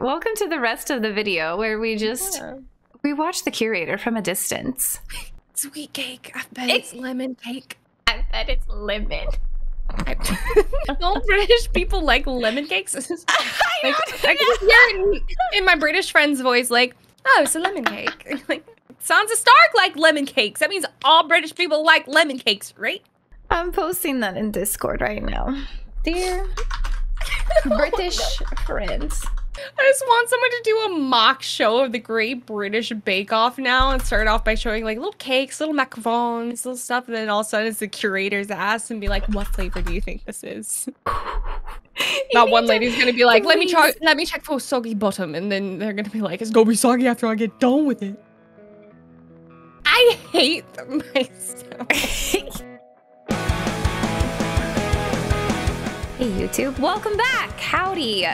Welcome to the rest of the video where we just Yeah. we watch the curator from a distance. Sweet cake. I bet It's- it's lemon cake. I bet it's lemon. Don't British people like lemon cakes? I Like, I can hear it in, in my British friend's voice, like, oh, it's a lemon cake. like, Sansa Stark like lemon cakes. That means all British people like lemon cakes, right? I'm posting that in Discord right now. Dear British friends. I just want someone to do a mock show of the Great British Bake Off now and start off by showing like little cakes, little macarons, little stuff, and then all of a sudden it's the curator's ass and be like, "What flavor do you think this is?" Not one lady's gonna be like, "Let me try, let me check for soggy bottom," and then they're gonna be like, "It's gonna be soggy after I get done with it." I hate myself. Hey YouTube, welcome back. Howdy.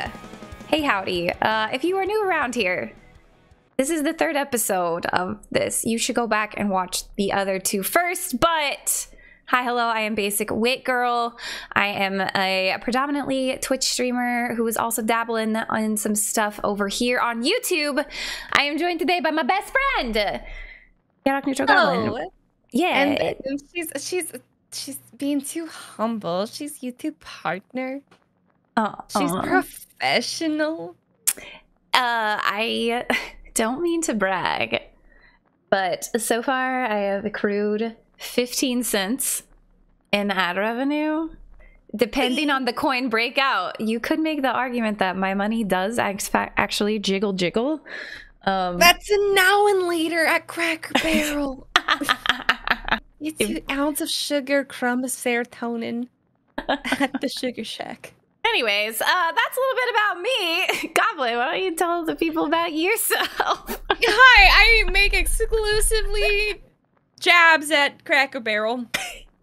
Hey Howdy. Uh, if you are new around here, this is the third episode of this. You should go back and watch the other two first. But hi, hello. I am Basic Wit Girl. I am a predominantly Twitch streamer who is also dabbling on some stuff over here on YouTube. I am joined today by my best friend, Chaotic Neutral Goblin. Yeah. and, and she's she's she's being too humble. She's YouTube partner. Uh, She's uh. professional. Uh, I don't mean to brag, but so far I have accrued 15 cents in ad revenue. Depending on the coin breakout, you could make the argument that my money does actually jiggle jiggle. Um, That's a now and later at Cracker Barrel. it's an ounce of sugar, crumb of serotonin at the Sugar Shack. Anyways, uh, that's a little bit about me. Goblin, why don't you tell the people about yourself? Hi, I make exclusively jabs at Cracker Barrel.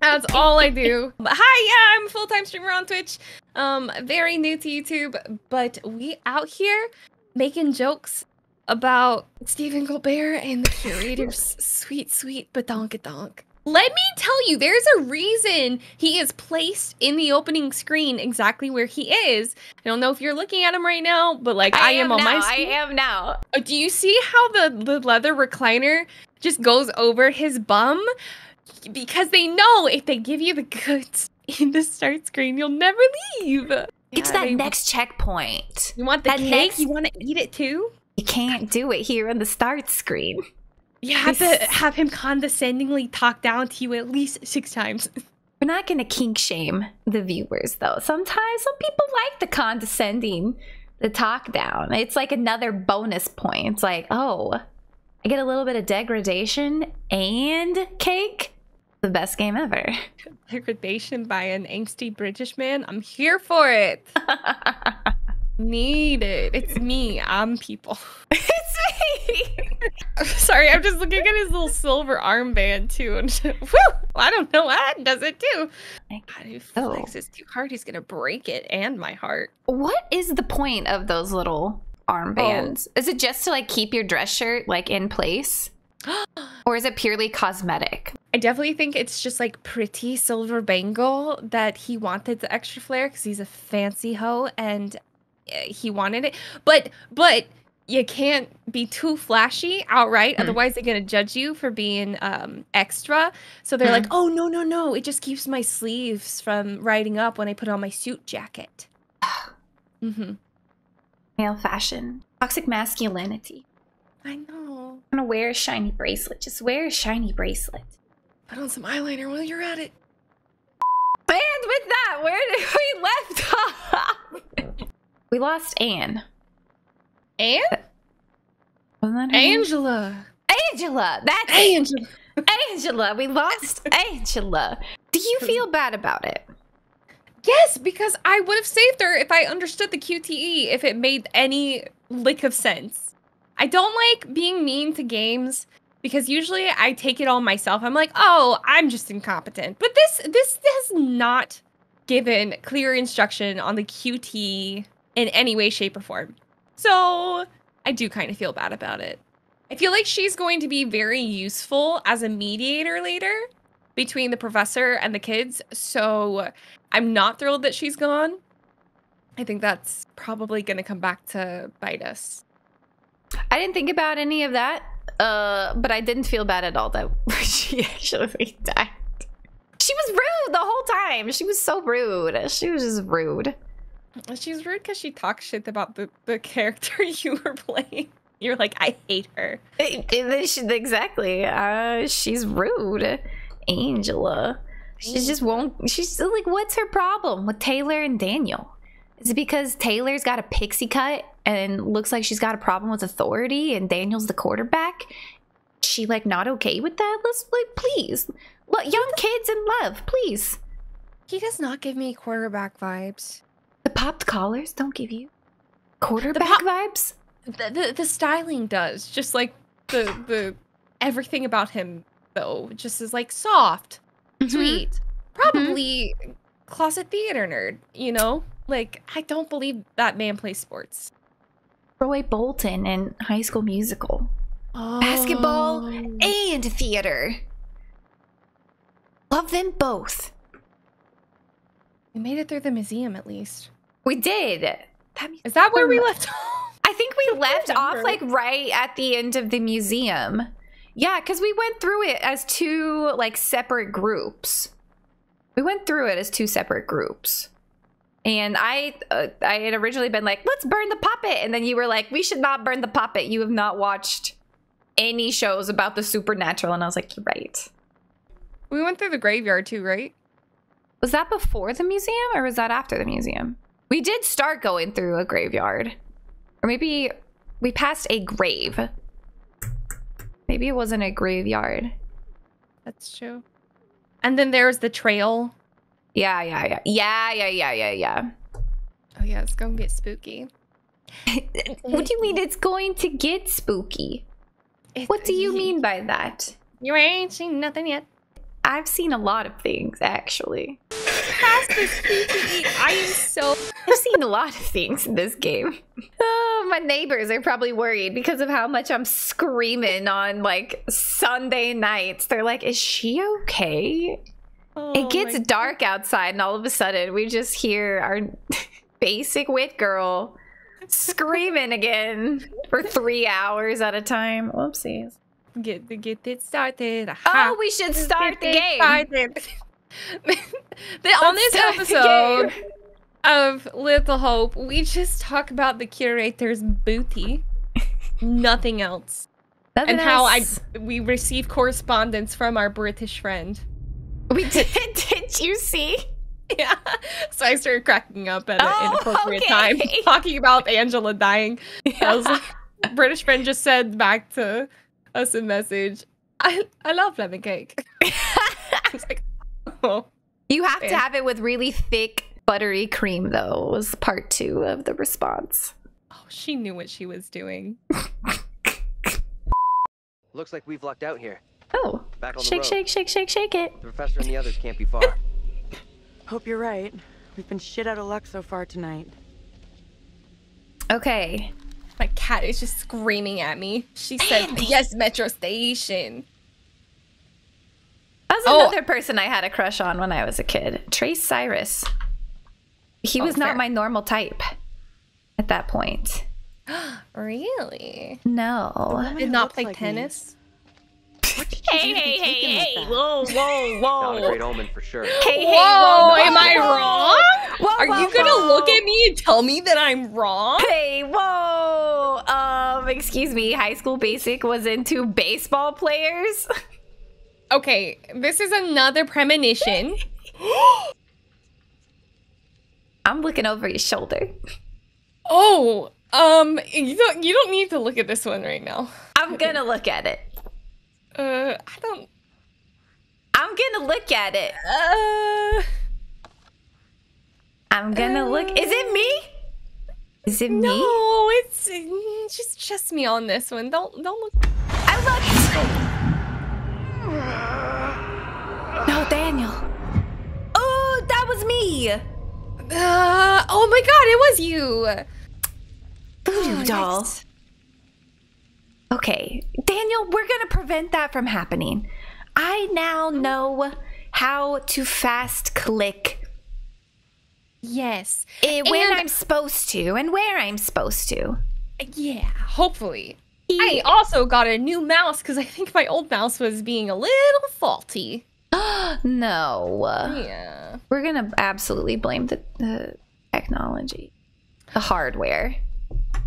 That's all I do. But hi, yeah, I'm a full-time streamer on Twitch. Um, very new to YouTube, but we out here making jokes about Stephen Colbert and the curator's sweet, sweet badonkadonk. Let me tell you, there's a reason he is placed in the opening screen exactly where he is. I don't know if you're looking at him right now, but like I, am, on now. my I am now. Uh, Do you see how the, the leather recliner just goes over his bum? Because they know if they give you the goods in the start screen, you'll never leave. It's Yeah, that they- next checkpoint. You want the that cake? next- You want to eat it too? You can't do it here on the start screen. You have This- to have him condescendingly talk down to you at least six times. We're not gonna kink shame the viewers though. Sometimes some people like the condescending, the talk down. It's like another bonus point. It's like, oh, I get a little bit of degradation and cake. The best game ever. Degradation by an angsty British man. I'm here for it. Need it. It's me. I'm people. it's me. I'm Sorry, I'm just looking at his little silver armband too, and whew, I don't know what does it do. God, if he Oh. flexes too hard, he's gonna break it and my heart. What is the point of those little armbands? Oh. Is it just to like keep your dress shirt like in place? Or is it purely cosmetic? I definitely think it's just like pretty silver bangle that he wanted the extra flair because he's a fancy hoe and he wanted it. But but you can't be too flashy outright, Hmm. otherwise they're gonna judge you for being um, extra. So they're Hmm. like, oh no no no, it just keeps my sleeves from riding up when I put on my suit jacket. mm-hmm. Male fashion. Toxic masculinity. I know. I'm gonna wear a shiny bracelet. Just wear a shiny bracelet. Put on some eyeliner while you're at it. And with that, where did we left off? we lost Anne. Anne? Wasn't that her name? Angela. Angela. That's. Angela. Angela. We lost Angela. Do you feel bad about it? Yes, because I would have saved her if I understood the QTE, if it made any lick of sense. I don't like being mean to games because usually I take it all myself. I'm like, oh, I'm just incompetent. But this this has not given clear instruction on the QT in any way, shape, or form. So I do kind of feel bad about it. I feel like she's going to be very useful as a mediator later between the professor and the kids. So I'm not thrilled that she's gone. I think that's probably going to come back to bite us. I didn't think about any of that, uh, but I didn't feel bad at all that she actually died. She was rude the whole time. She was so rude. She was just rude. She's rude because she talks shit about the, the character you were playing. You're like, I hate her. Exactly. Uh, she's rude. Angela. She just won't. She's like, what's her problem with Taylor and Daniel? Is it because Taylor's got a pixie cut and looks like she's got a problem with authority and Daniel's the quarterback? She like not okay with that? Let's like please. Look, young kids in love, please. He does not give me quarterback vibes. The popped collars don't give you quarterback vibes? The, the the styling does. Just like the the everything about him though just is like soft, Mhm. sweet. Probably closet theater nerd, you know? Like I don't believe that man plays sports. Troy Bolton in High School Musical. Basketball Oh. and theater. Love them both. We made it through the museum at least. We did. Is that where we left off? I think we left off like right at the end of the museum. Yeah, because we went through it as two like separate groups. We went through it as two separate groups. And I uh, I had originally been like, let's burn the puppet. And then you were like, we should not burn the puppet. You have not watched any shows about the supernatural. And I was like, you're right. We went through the graveyard too, right? Was that before the museum or was that after the museum? We did start going through a graveyard. Or maybe we passed a grave. Maybe it wasn't a graveyard. That's true. And then there's the trail. Yeah, yeah, yeah. Yeah, yeah, yeah, yeah, yeah. Oh yeah, it's gonna get spooky. What do you mean it's going to get spooky? It- What do you mean by that? You ain't seen nothing yet. I've seen a lot of things, actually. I am so. I've seen a lot of things in this game. Oh, my neighbors are probably worried because of how much I'm screaming on like Sunday nights. They're like, is she okay? Oh it gets dark outside, and all of a sudden, we just hear our basic wit girl screaming again for three hours at a time. Whoopsies. Get get it started. Oh, we should start the Get it game. started. the, on this the episode of Little Hope, we just talk about the curator's booty, nothing else, Nothing and how I we receive correspondence from our British friend. we did. Did you see? Yeah. So I started cracking up at an Oh, inappropriate time, talking about Angela dying. I was like, British friend just said back to us a message. I I love lemon cake. I like, oh, You have to have it with really thick, buttery cream, though, was part two of the response. oh, she knew what she was doing. Looks like we've lucked out here. Oh, Back on the shake, road. shake, shake, shake, shake it. The professor and the others can't be far. Hope you're right. We've been shit out of luck so far tonight. Okay. My cat is just screaming at me. She said, Bambi. "Yes, Metro Station." That was Oh. another person I had a crush on when I was a kid. Trace Cyrus. He Oh, was not my normal type at that point. Really? No. Did not play like me. tennis. What did you do to be taken like that? Whoa, whoa, Not a great omen for sure. Hey, hey, Whoa, whoa, am I wrong? Whoa, Are whoa, you gonna whoa. look at me and tell me that I'm wrong? Hey, whoa. Um, excuse me. High School Basic was into baseball players. Okay, this is another premonition. I'm looking over your shoulder. Oh, um, you don't you don't need to look at this one right now. I'm gonna look at it. Uh, I don't. I'm gonna look at it. Uh, I'm gonna look. Is it me? Is it me? no, it's just just me on this one. Don't don't look. I looked. No, Daniel. Oh, that was me. Uh, oh my god, it was you. Voodoo Oh, doll. yikes. Okay, Daniel, we're gonna prevent that from happening. I now know how to fast click Yes. Eh, when And- I'm supposed to and where I'm supposed to. Yeah, hopefully. I also got a new mouse because I think my old mouse was being a little faulty. no. Yeah. We're gonna absolutely blame the, the technology, the hardware.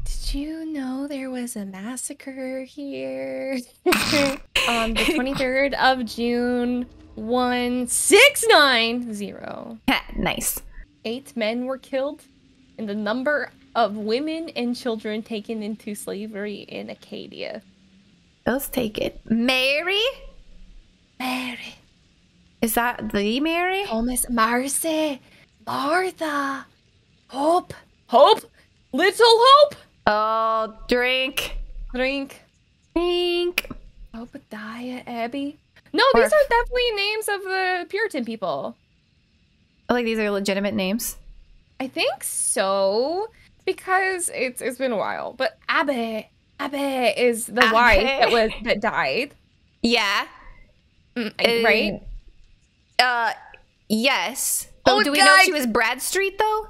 Did you know there was a massacre here on the 23rd of June? 1690. Nice. Eight men were killed, and the number of women and children taken into slavery in Acadia. Let's take it. Mary? Mary, Is that the Mary? Thomas, Marcy, Martha, Hope, Hope, Little Hope. Oh, drink. Drink. Drink. Obadiah Abbey. No, Or- these are definitely names of the Puritan people. Like these are legitimate names. I think so because it's it's been a while. But Abbe, Abbe is the Abbe. wife that was that died, Yeah. Mm, Uh, right? Uh, yes. Oh, Oh, do we know she was Bradstreet though?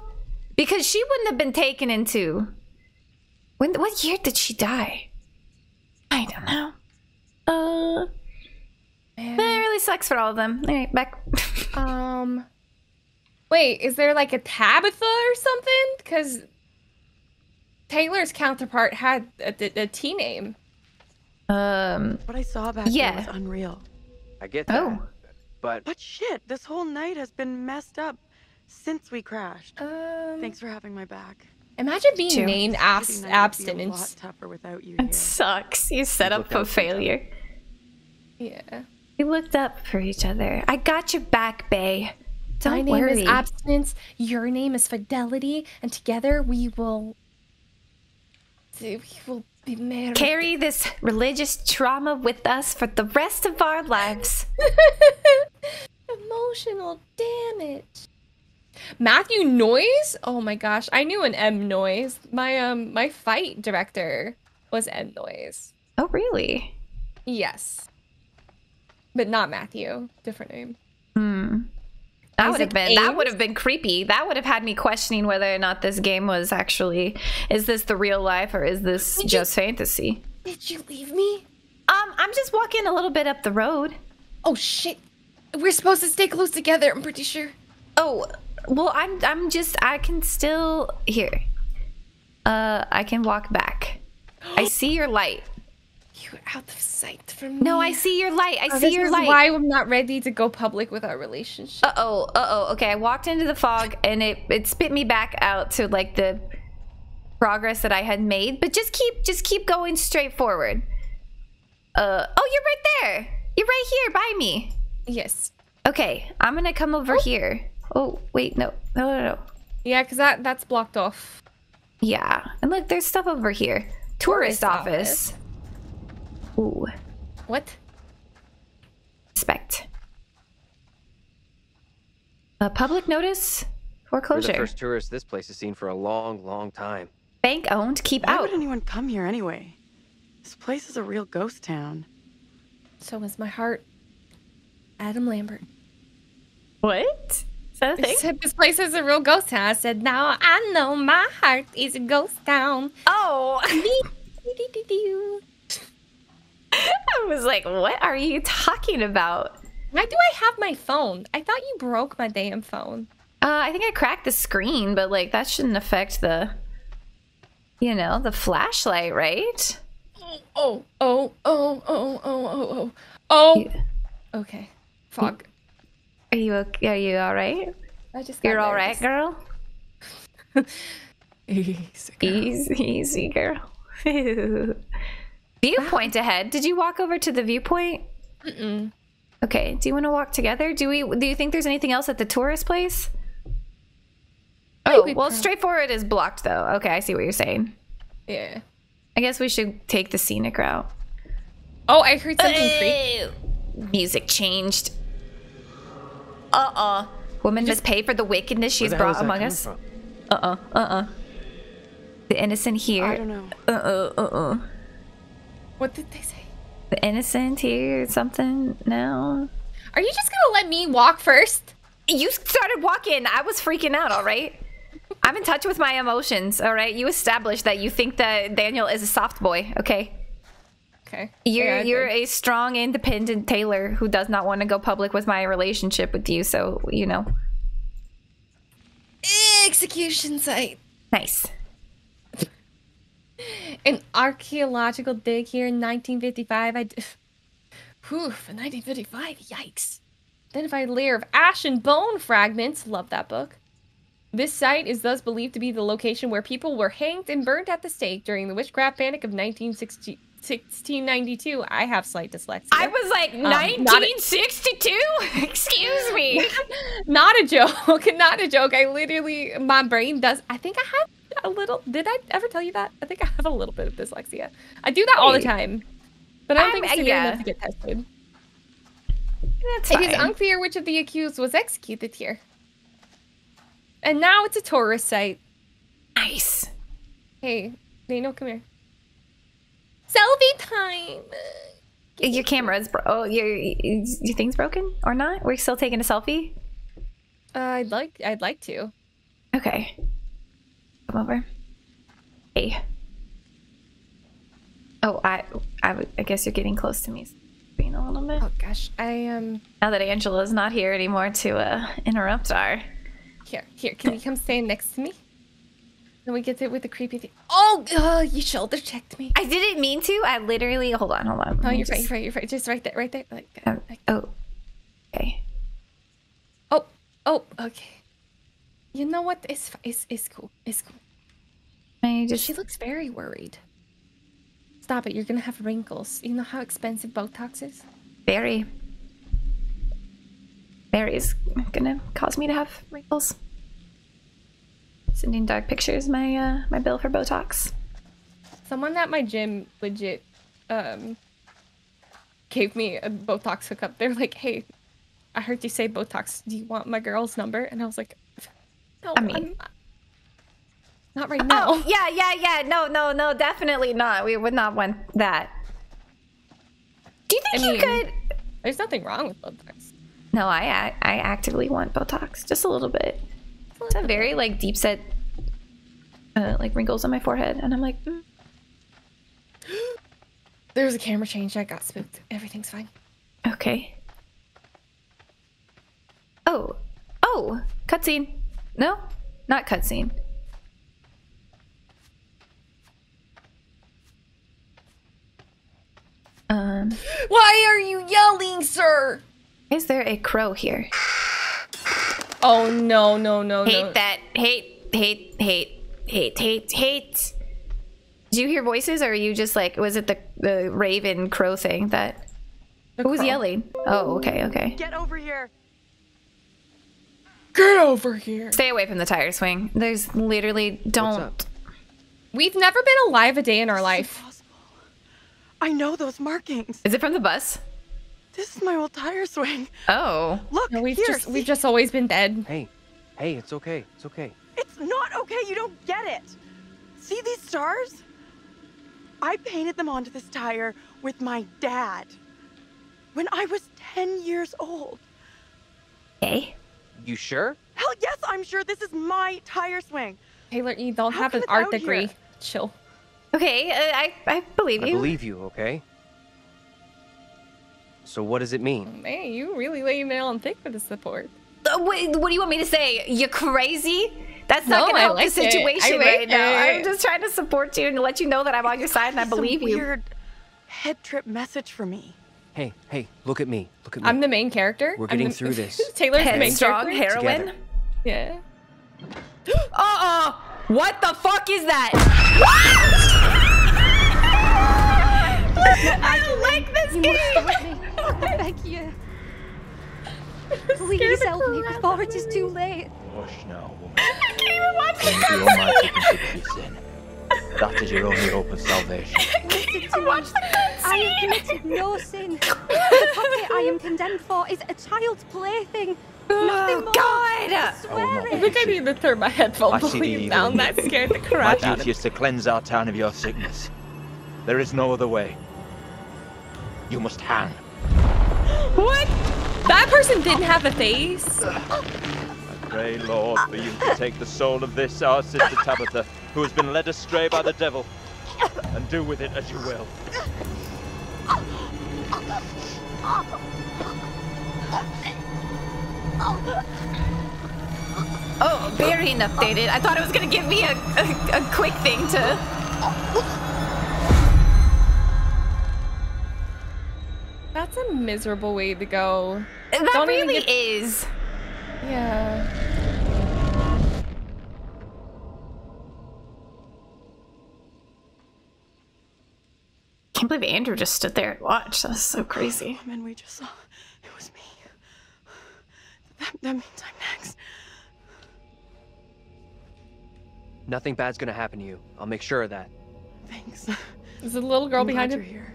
Because she wouldn't have been taken into. When? What year did she die? I don't know. Uh, Man. that really sucks for all of them. All right, back. Um, wait, is there like a Tabitha or something? Because Taylor's counterpart had a, a, a T name. um. What I saw back Yeah. there was unreal. I get that. Oh. But But shit, this whole night has been messed up since we crashed. Um, Thanks for having my back. Imagine being True. named Shitty abs- night be a lot abstinence. tougher without you It sucks. You set up Look for out for each other. failure. Yeah. We looked up for each other. I got your back, Bay. Don't My name worry. is abstinence. Your name is fidelity, and together we will. We will be married. Carry this religious trauma with us for the rest of our lives. Emotional damage. Matthew Noyes? Oh my gosh, I knew an M Noyes. My um my fight director was M Noyes. Oh, really? Yes. But not Matthew. Different name. Hmm. That would have been that would have been creepy. That would have had me questioning whether or not this game was actually is this the real life or is this Did you- just fantasy? Did you leave me? Um, I'm just walking a little bit up the road. Oh shit. We're supposed to stay close together, I'm pretty sure. Oh, well, I'm I'm just I can still here. Uh, I can walk back. I see your light. You're out of sight from me. No, I see your light. I Oh, see this your is light. why I'm not ready to go public with our relationship. Uh oh, uh oh. Okay, I walked into the fog and it it spit me back out to like the progress that I had made. But just keep just keep going straight forward. Uh oh, you're right there. You're right here by me. yes. Okay, I'm gonna come over here. Oh wait, no, no, no, no. Yeah, because that that's blocked off. Yeah, and look, there's stuff over here. Tourist, Tourist office. Ooh, What? inspect. A public notice we're the foreclosure. first tourists this place has seen for a long, long time. Bank owned. Keep Why out. would anyone come here anyway? This place is a real ghost town. So is my heart. Adam Lambert. What? Is that a I said this place is a real ghost town. I said, now I know my heart is a ghost town. Oh, I was like, what are you talking about? Why do I have my phone? I thought you broke my damn phone. Uh, I think I cracked the screen, but like that shouldn't affect the, you know, the flashlight, right? Oh, oh, oh, oh, oh, oh, oh. Oh. You- Okay. Fog. Are you okay? Are you all right? I just You're all right, girl. Easy. Easy, easy, girl. viewpoint ahead. Did you walk over to the viewpoint? Mm-mm. Okay. Do you want to walk together? Do we? Do you think there's anything else at the tourist place? Oh, we well, straightforward is blocked though. Okay, I see what you're saying. Yeah. I guess we should take the scenic route. Oh, I heard something creepy. Oh, music changed. Uh uh Woman must pay for the wickedness she Where has the brought among us. from? Uh uh uh uh. The innocent here. I don't know. Uh uh uh uh. What did they say? The innocent here. Something now. Are you just gonna let me walk first? You started walking. I was freaking out, all right? I'm in touch with my emotions, all right? You established that you think that Daniel is a soft boy, okay? Okay. You're Yeah, you're think- a strong, independent Taylor who does not want to go public with my relationship with you, so you know. execution site. Nice. An archaeological dig here in 1955. I. d- Whew, for 1955, yikes. Identified layer of ash and bone fragments. Love that book. This site is thus believed to be the location where people were hanged and burned at the stake during the witchcraft panic of 1960 1692. I have slight dyslexia. I was like um, not a- 1962. Excuse me. not a joke. Not a joke. I literally, my brain does. I think I have a little. Did I ever tell you that? I think I have a little bit of dyslexia. I do that all the time, but I don't I'm- think it's severe yeah. enough to get tested. That's It is fine. unclear which of the accused was executed here. And now it's a tourist site. nice. Hey, Dano, come here. Selfie time. Your camera's bro. Oh, your your thing's broken or not? We're still taking a selfie. Uh, I'd like. I'd like to. Okay. Come over. Hey. Oh, I, I, I guess you're getting close to me. Being a little bit. Oh gosh, I um. Now that Angela's not here anymore to uh, interrupt our. Here, here. Can you come stand next to me? Then we get to it with the creepy thing. Oh, uh, you shoulder checked me. I didn't mean to. I literally. Hold on, hold on. Oh, you're right. You're right. You're right. Just right there. Right there. Like. um, like- oh. Okay. oh. Oh. Okay. You know what? It's it's it's cool. It's cool. I just. She looks very worried. Stop it. You're gonna have wrinkles. You know how expensive Botox is? Very. Very is gonna cause me to have wrinkles. Sending dark pictures. My uh, my bill for Botox. Someone at my gym legit um gave me a Botox hookup. They're like, "Hey, I heard you say Botox. Do you want my girl's number?" And I was like, "No, I mean- I'm not, not right now." Oh yeah, yeah, yeah. No, no, no. Definitely not. We would not want that. Do you think I you mean- could? There's nothing wrong with Botox. No, I I actively want Botox, just a little bit. It's a very like deep set, uh, like wrinkles on my forehead, and I'm like, mm, There was a camera change. I got spooked. Everything's fine. okay. Oh, oh, cutscene. No, not cutscene. Um, Why are you yelling, sir? is there a crow here? Oh no, no, no, Hate no. that. Hate, hate, hate, hate, hate, hate. Did you hear voices, or are you just like, was it the the raven crow thing that? The Who was crow. yelling? Oh, okay, okay. Get over here. Get over here. Stay away from the tire swing. There's literally don't. We've never been alive a day in our life. I know those markings. Is it from the bus? This is my old tire swing. Oh, Look, No, we've here. just see? we've just always been dead. Hey, hey, it's okay. It's okay. It's not okay. You don't get it. See these stars? I painted them onto this tire with my dad when I was 10 years old. okay. You sure? Hell yes, I'm sure this is my tire swing. Taylor, you don't How have an art degree. here? Chill. Okay, uh, I I believe you. I you. believe you, okay? So what does it mean? Man, you really lay your nail on thick for the support. Uh, what, what do you want me to say? You crazy? That's not No, gonna I help like the situation like right now. I'm just trying to support you and let you know that I'm on your side and I Some believe you. Weird head trip message for me. Hey, hey, look at me. Look at me. I'm the main character. We're getting the- through this. Taylor's the main Headstrong character. heroine. Together. Yeah. Uh-oh! What the fuck is that? I don't like this game. Must help beg you. Please help me before it is too late. Hush now, woman. I can't even watch the Turn to the Almighty consider your sin. That is your only hope of salvation. Watch the I have committed no sin. The puppet I am condemned for is a child's plaything. Oh, Nothing Oh more. God. I oh, swear not I it. think I need to turn my headphone I see the volume evil down. That scared the My crap out of duty me. is to cleanse our town of your sickness. There is no other way. You must hang. What? That person didn't have a face. I Pray, Lord, for you to take the soul of this, our sister Tabitha, who has been led astray by the devil, and do with it as you will. Oh, Bearing updated. I thought it was gonna give me a, a, a quick thing to. That's a miserable way to go. That Don't really get- is. Yeah. Can't believe Andrew just stood there and watched. That's so crazy. And then we just saw it was me. That, that means I'm next. Nothing bad's gonna happen to you. I'll make sure of that. Thanks. There's a little girl I'm behind him. you're here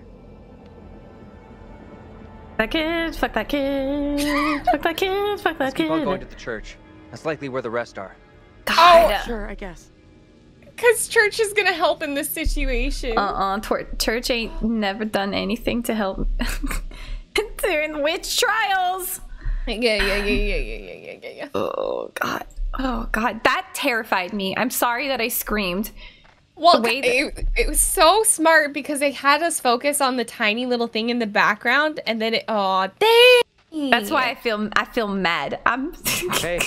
that kid, fuck that kid, fuck that kid, fuck that kid. Going to the church. That's likely where the rest are. God. Oh, sure, I guess. Because church is gonna help in this situation. Uh uh, church ain't never done anything to help during witch trials. Yeah, yeah, yeah, yeah, yeah, yeah, yeah, yeah. Oh, God. Oh, God. That terrified me. I'm sorry that I screamed. Well, way that- it, it was so smart because they had us focus on the tiny little thing in the background, and then it. Oh, dang! That's why I feel I feel mad. I'm Hey,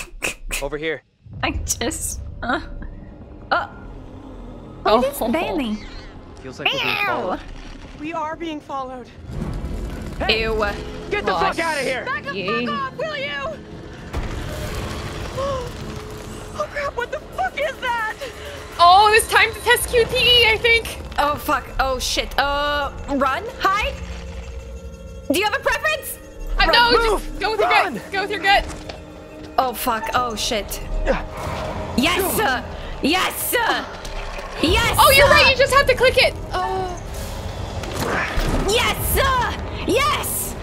over here. I just uh, oh, Oh, Danny. Feels like we're being Ew. followed. We are being followed. Ew. Get the fuck out of here! Back the Yay. fuck off, will you? Oh crap, what the fuck is that? Oh, it's time to test QTE, I think. Oh fuck. Oh shit. Uh, run, hide. Do you have a preference? Uh, no, move, just go with run. your gut. Go with your gut. Oh fuck. Oh shit. Yes. sir. Yes. sir. Yes. Oh, you're sir. right. You just have to click it. Oh. Yes. sir. Yes.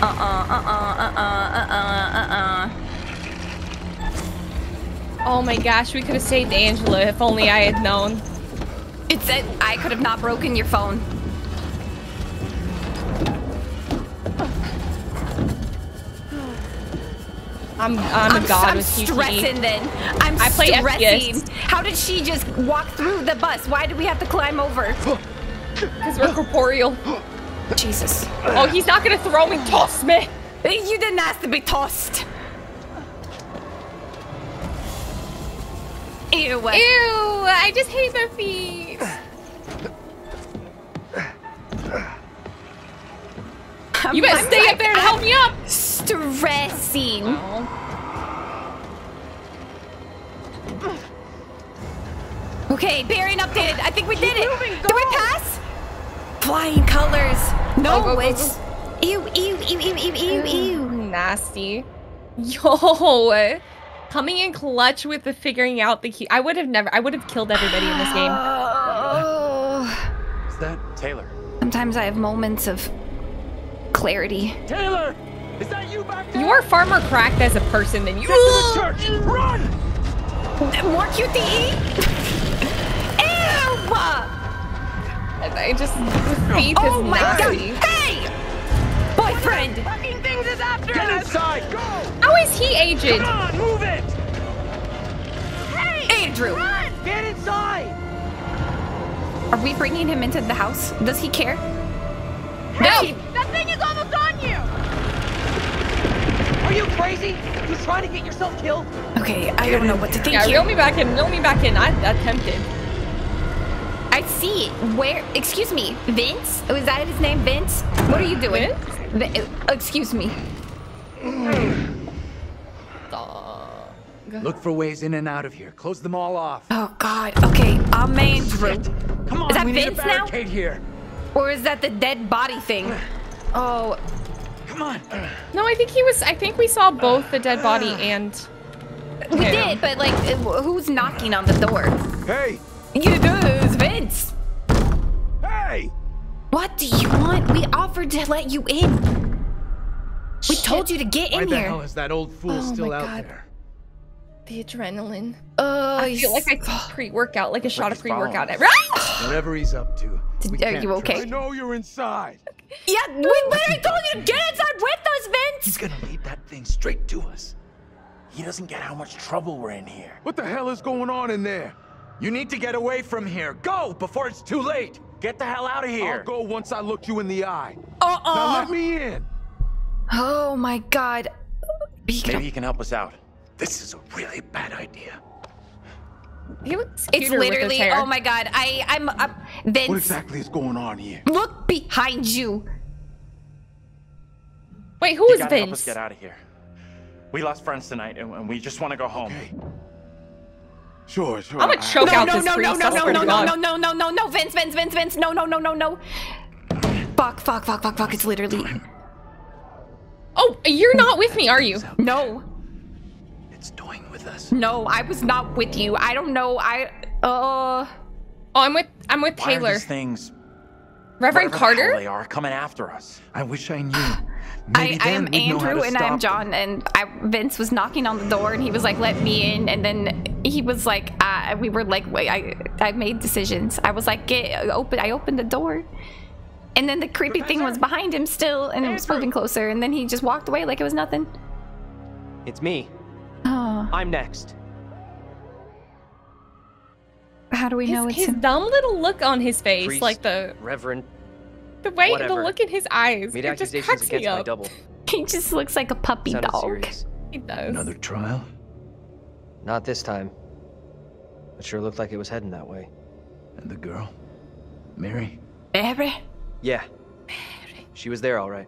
Uh uh uh uh uh uh uh uh. Oh my gosh, we could have saved Angela if only I had known. It said I could have not broken your phone. I'm I'm, a god. I'm with QTE. stressing then. I'm I play stressing. FPS. How did she just walk through the bus? Why do we have to climb over? Because we're corporeal. Jesus. Oh, he's not gonna throw me. Toss me. You didn't ask to be tossed. Ew. Ew! I just hate their feet. You better I'm stay up there and help me up. Stressing. Okay, bearing updated. I think we did it. Did we pass? Flying colors. No, Oh, go, go, it's ew, ew, ew, ew, ew, ew, ew. Nasty. Yo, coming in clutch with the figuring out the key. I would have never. I would have killed everybody in this game. Oh. Is that Taylor? Sometimes I have moments of clarity. Taylor! Is that you back there? You are far more cracked as a person than you. Get to the church! Run! More QTE? Ew! I just the feet Oh is my nasty. god! Hey! Boyfriend! Fucking things is after Get us! inside! Go! How is he aged? Come on, move it! Hey! Andrew! Get inside! Are we bringing him into the house? Does he care? No. That thing is almost on you! Are you crazy? You're trying to get yourself killed? Okay, I don't know what to think Yeah, here. reel me back in. Reel me back in. I attempted. I see. Where? Excuse me, Vince? Oh, Was that his name, Vince? What are you doing? Vi- uh, excuse me. Look for ways in and out of here. Close them all off. Oh God. Okay, I'm Andrew. Come on, Is that we need Vince a now? here. Or is that the dead body thing? Oh, Come on. No, I think he was. I think we saw both the dead body and. we Yeah. did, but like, who's knocking on the door? Hey! You do, it's Vince. Hey! What do you want? We offered to let you in. We told you to get Why in the here. hell is that old fool Oh still my out God. there? The adrenaline. Oh, I feel like I took pre-workout, like a shot of pre-workout. us. Right? Ah! Whatever he's up to. we Are you okay? trust- know you're inside. Yeah, wait, but I told you to get inside with us, Vince! He's gonna lead that thing straight to us. He doesn't get how much trouble we're in here. What the hell is going on in there? You need to get away from here. Go before it's too late. Get the hell out of here. I'll go once I look you in the eye. Uh-uh. Now let me in. Oh my god. Be Maybe he can help us out. This is a really bad idea. He looks It's cuter with his literally, hair. oh my god, I, I'm, Vince, What exactly is going on here? look behind you. Wait, who You is gotta help us get out of here. We lost friends tonight, and, and we just want to go home. Okay. Sure, sure. I'm gonna choke No, out no, this no, no, no, no, no, no, no, no, no, no, no, Vince, Vince, Vince, Vince, no, no, no, no, no. Fuck, fuck, fuck, fuck, fuck, it's literally, Oh, you're not with me, are you? no, It's toying with us. no, I was not with you. I don't know, I, uh, Oh, I'm with I'm with Why are these things, Reverend whatever the Carter? they are, coming after us? I wish I knew. I, Maybe I then am we'd know how Andrew to and I'm stop them. John, and I, Vince was knocking on the door, and he was like, "Let me in," and then he was like, uh, "We were like, wait, I, I made decisions. I was like, get open. I opened the door, and then the creepy thing was behind him still, and it was moving closer, and then he just walked away like it was nothing. It's me. Oh, I'm next. How do we know His, it's his him? dumb little look on his face, Priest, like the Reverend. the way whatever. the look in his eyes, Made it just cracks me up. He just looks like a puppy Sounded dog. serious. He does. Another trial? Not this time. It sure looked like it was heading that way. And the girl? Mary? Mary? Yeah. Mary. She was there all right.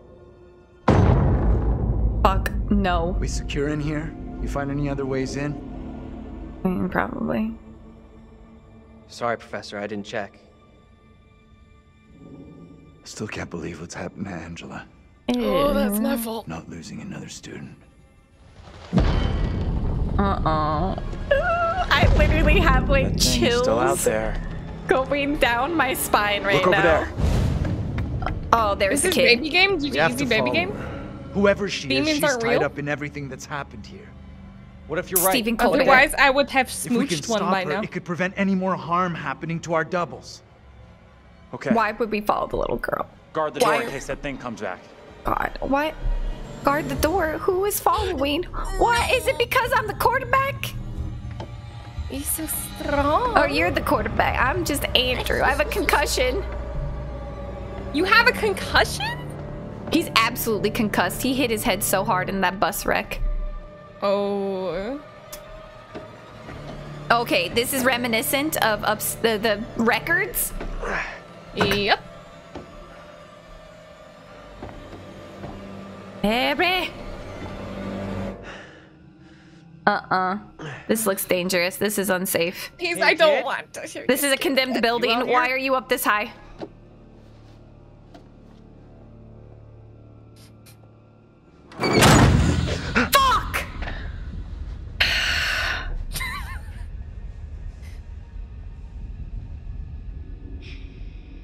Fuck no. We secure in here? You find any other ways in? Mm, probably. Sorry, Professor, I didn't check. Still can't believe what's happened to Angela. Oh, that's my fault. Not losing another student. Uh-oh. I literally have like That thing's chills still out there. going down my spine right Look over now. there. Oh, there's Is the this kid. baby game? Did you have easy baby follow game? Whoever she Demons is, she's tied real? up in everything that's happened here. What if you're right? Stephen Colbert. Otherwise, I would have If we can smooched one stop by her, now. it could prevent any more harm happening to our doubles. Okay. Why would we follow the little girl? Guard the door in case that thing comes back. God, what? Guard the door. Who is following? What? Is it because I'm the quarterback? He's so strong. Oh, you're the quarterback? I'm just Andrew. I have a concussion. You have a concussion? He's absolutely concussed. He hit his head so hard in that bus wreck. Oh. Okay, this is reminiscent of ups the, the records. Yep. Mary. Uh-uh. This looks dangerous. This is unsafe. He's. I don't want to. This is a condemned building. Why are you up this high?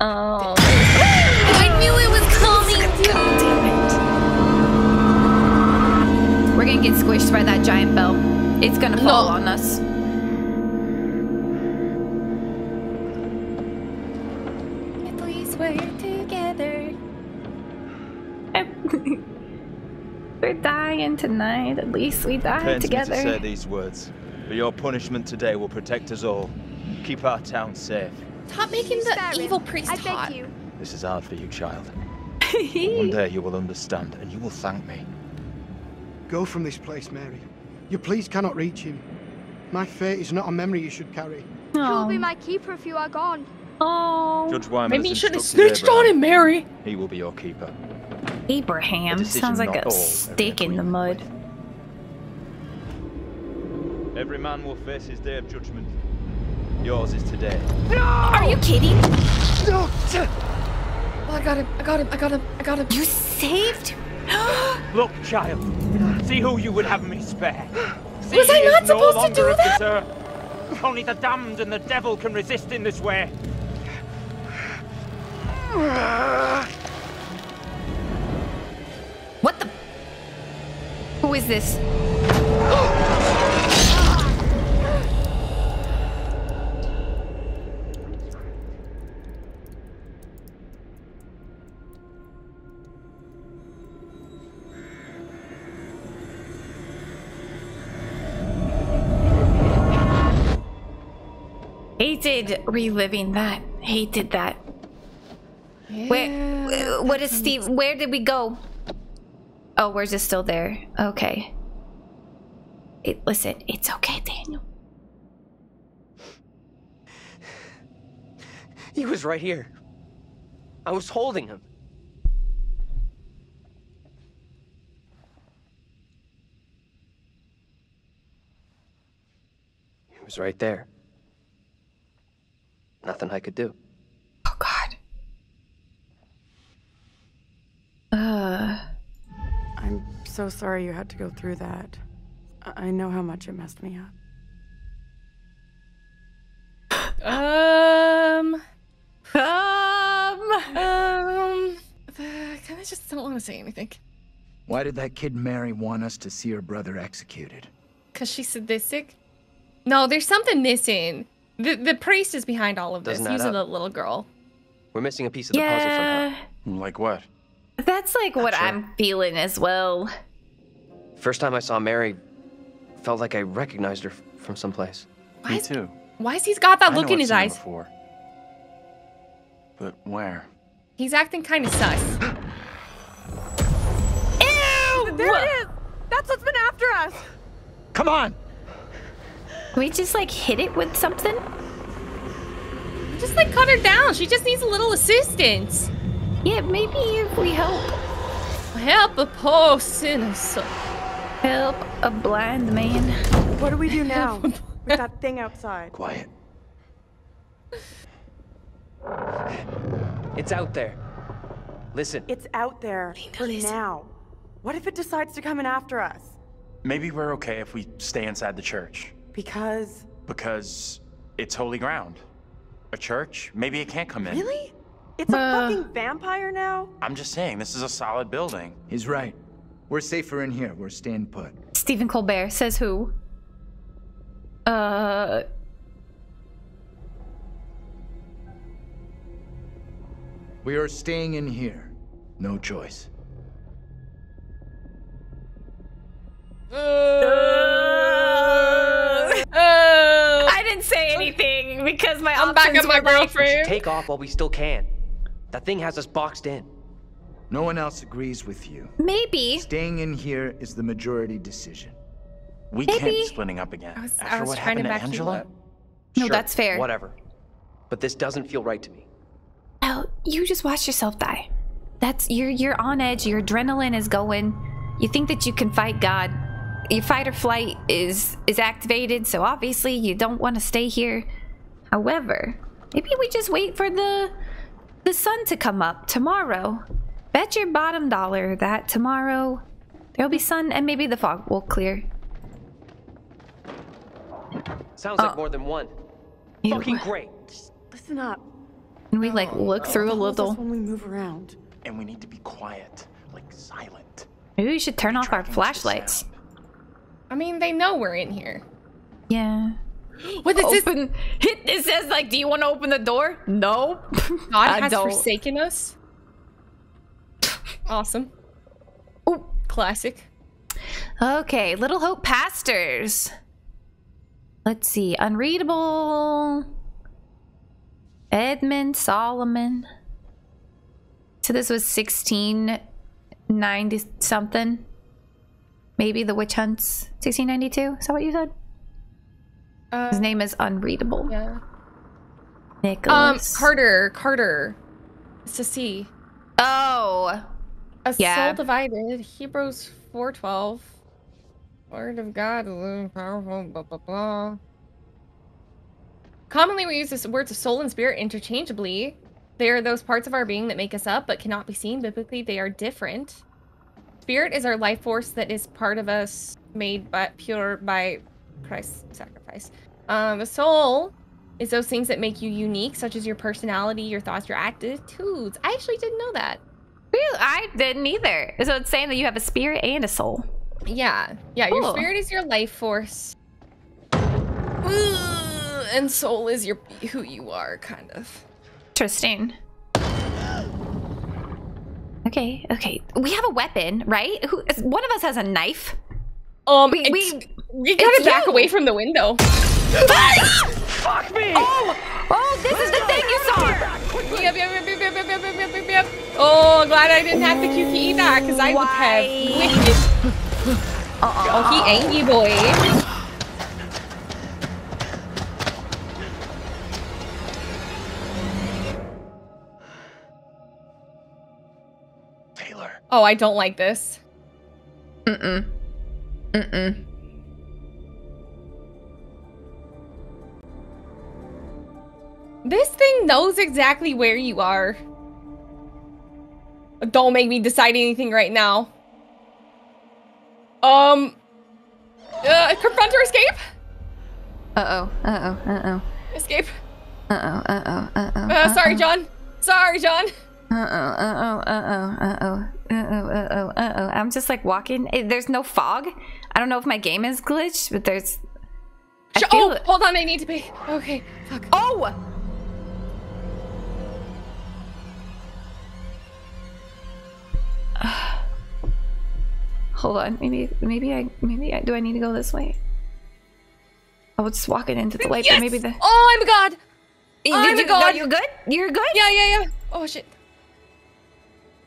Oh. I knew it was coming. We're gonna get squished by that giant bell. It's gonna fall No. on us. At least we're together. We're dying tonight. At least we die Pains me to say these words, but your punishment today will protect us all. Keep our town safe. Stop making the Spare him. evil priest I hot. beg you. This is hard for you, child. One day you will understand, and you will thank me. Go from this place, Mary. Your pleas cannot reach him. My fate is not a memory you should carry. Who will Oh. be my keeper if you are gone? Oh. Judge Wyman Maybe you has should have instructed snitched on him, Mary. He will be your keeper. Abraham sounds like a all stick in the mud. Every man will face his day of judgment. Yours is today. Are you kidding? Oh, I got him. I got him. I got him. I got him. You saved? Look, child. See who you would have me spare. See Was I he is not no supposed to do that? this earth. Only the damned and the devil can resist in this way. What the? Who is this? hated reliving that. Hated that. Where? What is Steve? Where did we go? Oh, where's it still there? Okay. It, listen, it's okay, Daniel. He was right here. I was holding him. He was right there. Nothing I could do. Oh God. Uh. I'm so sorry you had to go through that. I I know how much it messed me up. Um. Um. Um. I kind of just don't want to say anything. Why did that kid Mary want us to see her brother executed? Cause she's sadistic. No, there's something missing. The the priest is behind all of this, Doesn't add using up. the little girl. We're missing a piece of the puzzle somehow. Yeah, Like what? that's like what sure. I'm feeling as well. First time I saw Mary, felt like I recognized her f- from someplace. Why Me is, too. why is he's got that I look know in I've his seen him eyes? Before. But where? He's acting kind of sus. Ew! There it is! That's what's been after us! Come on! Can we just like hit it with something? Just like cut her down. She just needs a little assistance. Yeah, maybe if we help. Help a poor sinner. soul. Help a blind man. What do we do now with that thing outside? Quiet. It's out there. Listen, It's out there for now. What if it decides to come in after us? Maybe we're okay if we stay inside the church. Because. Because it's holy ground. A church? Maybe it can't come in. Really? It's a Uh. fucking vampire now? I'm just saying, this is a solid building. He's right. We're safer in here. We're staying put. Stephen Colbert says who? Uh. We are staying in here. No choice. I didn't say anything because my I'm options back at my girlfriend. take off while we still can. That thing has us boxed in. No one else agrees with you. maybe. Staying in here is the majority decision. We can't be splitting up again. I was, I After was what trying to happened to back Angela? up. No, Sure, that's fair. Whatever. But this doesn't feel right to me. Oh, you just watch yourself die. That's you're you're on edge. Your adrenaline is going. You think that you can fight God. Your fight or flight is is activated, so obviously you don't want to stay here. However, maybe we just wait for the the sun to come up tomorrow. Bet your bottom dollar that tomorrow there'll be sun and maybe the fog will clear. Sounds like Uh, more than one. ew. Fucking great. Listen up. Can we like look through a Follows us little? when we move around. And we need to be quiet, like silent. Maybe we should turn off our Tracking to flashlights. I mean, they know we're in here. Yeah. What is this? open it, it says like do you want to open the door no God I has don't. forsaken us. Awesome. Ooh. Classic. okay little hope pastors let's see unreadable edmund solomon so this was 1690 something maybe the witch hunts 1692 is that what you said Uh, his name is unreadable yeah. Um, nicholas Carter. Carter. It's a C. oh A Yeah. soul divided. Hebrews 4:12. Word of God is living, powerful. Blah blah blah. Commonly, we use the words of soul and spirit interchangeably. They are those parts of our being that make us up, but cannot be seen. Biblically, they are different. Spirit is our life force that is part of us, made by pure by Christ's sacrifice. Um, a soul is those things that make you unique, such as your personality, your thoughts, your attitudes. I actually didn't know that. Really? I didn't either. So it's saying that you have a spirit and a soul. Yeah, yeah. Your spirit is your life force, and soul is your who you are, kind of. Interesting. Okay, okay. We have a weapon, right? Who, one of us has a knife. Um, we we, we gotta back you. away from the window. Fuck me! Oh, oh, this Let's is the go. thing you saw. Yep, yep, yep, yep, yep, yep, yep, yep. Oh, glad I didn't have the QTE back, cause I would have. Uh -uh. Oh, he angry boy. Oh, I don't like this. Mm-mm. Mm-mm. This thing knows exactly where you are. Don't make me decide anything right now. Um. Uh, confront or escape? Uh-oh. Uh-oh. Uh-oh. Escape. Uh-oh. Uh-oh. Uh-oh. Uh, sorry, John. Sorry, John. Uh-oh. Uh-oh. Uh-oh. Uh-oh. Uh-oh. Uh-oh. Uh-oh. I'm just like walking. eh, There's no fog. I don't know if my game is glitched, but there's... I Sh- feel oh, hold on. I need to pay. Okay. Fuck. Oh! Hold on. Maybe, maybe I, maybe I, do I need to go this way? I was just walking into the light, Yes! but maybe the... Oh, I'm a god. I'm you- a no, god. you're good? You're good? Yeah, yeah, yeah. Oh shit.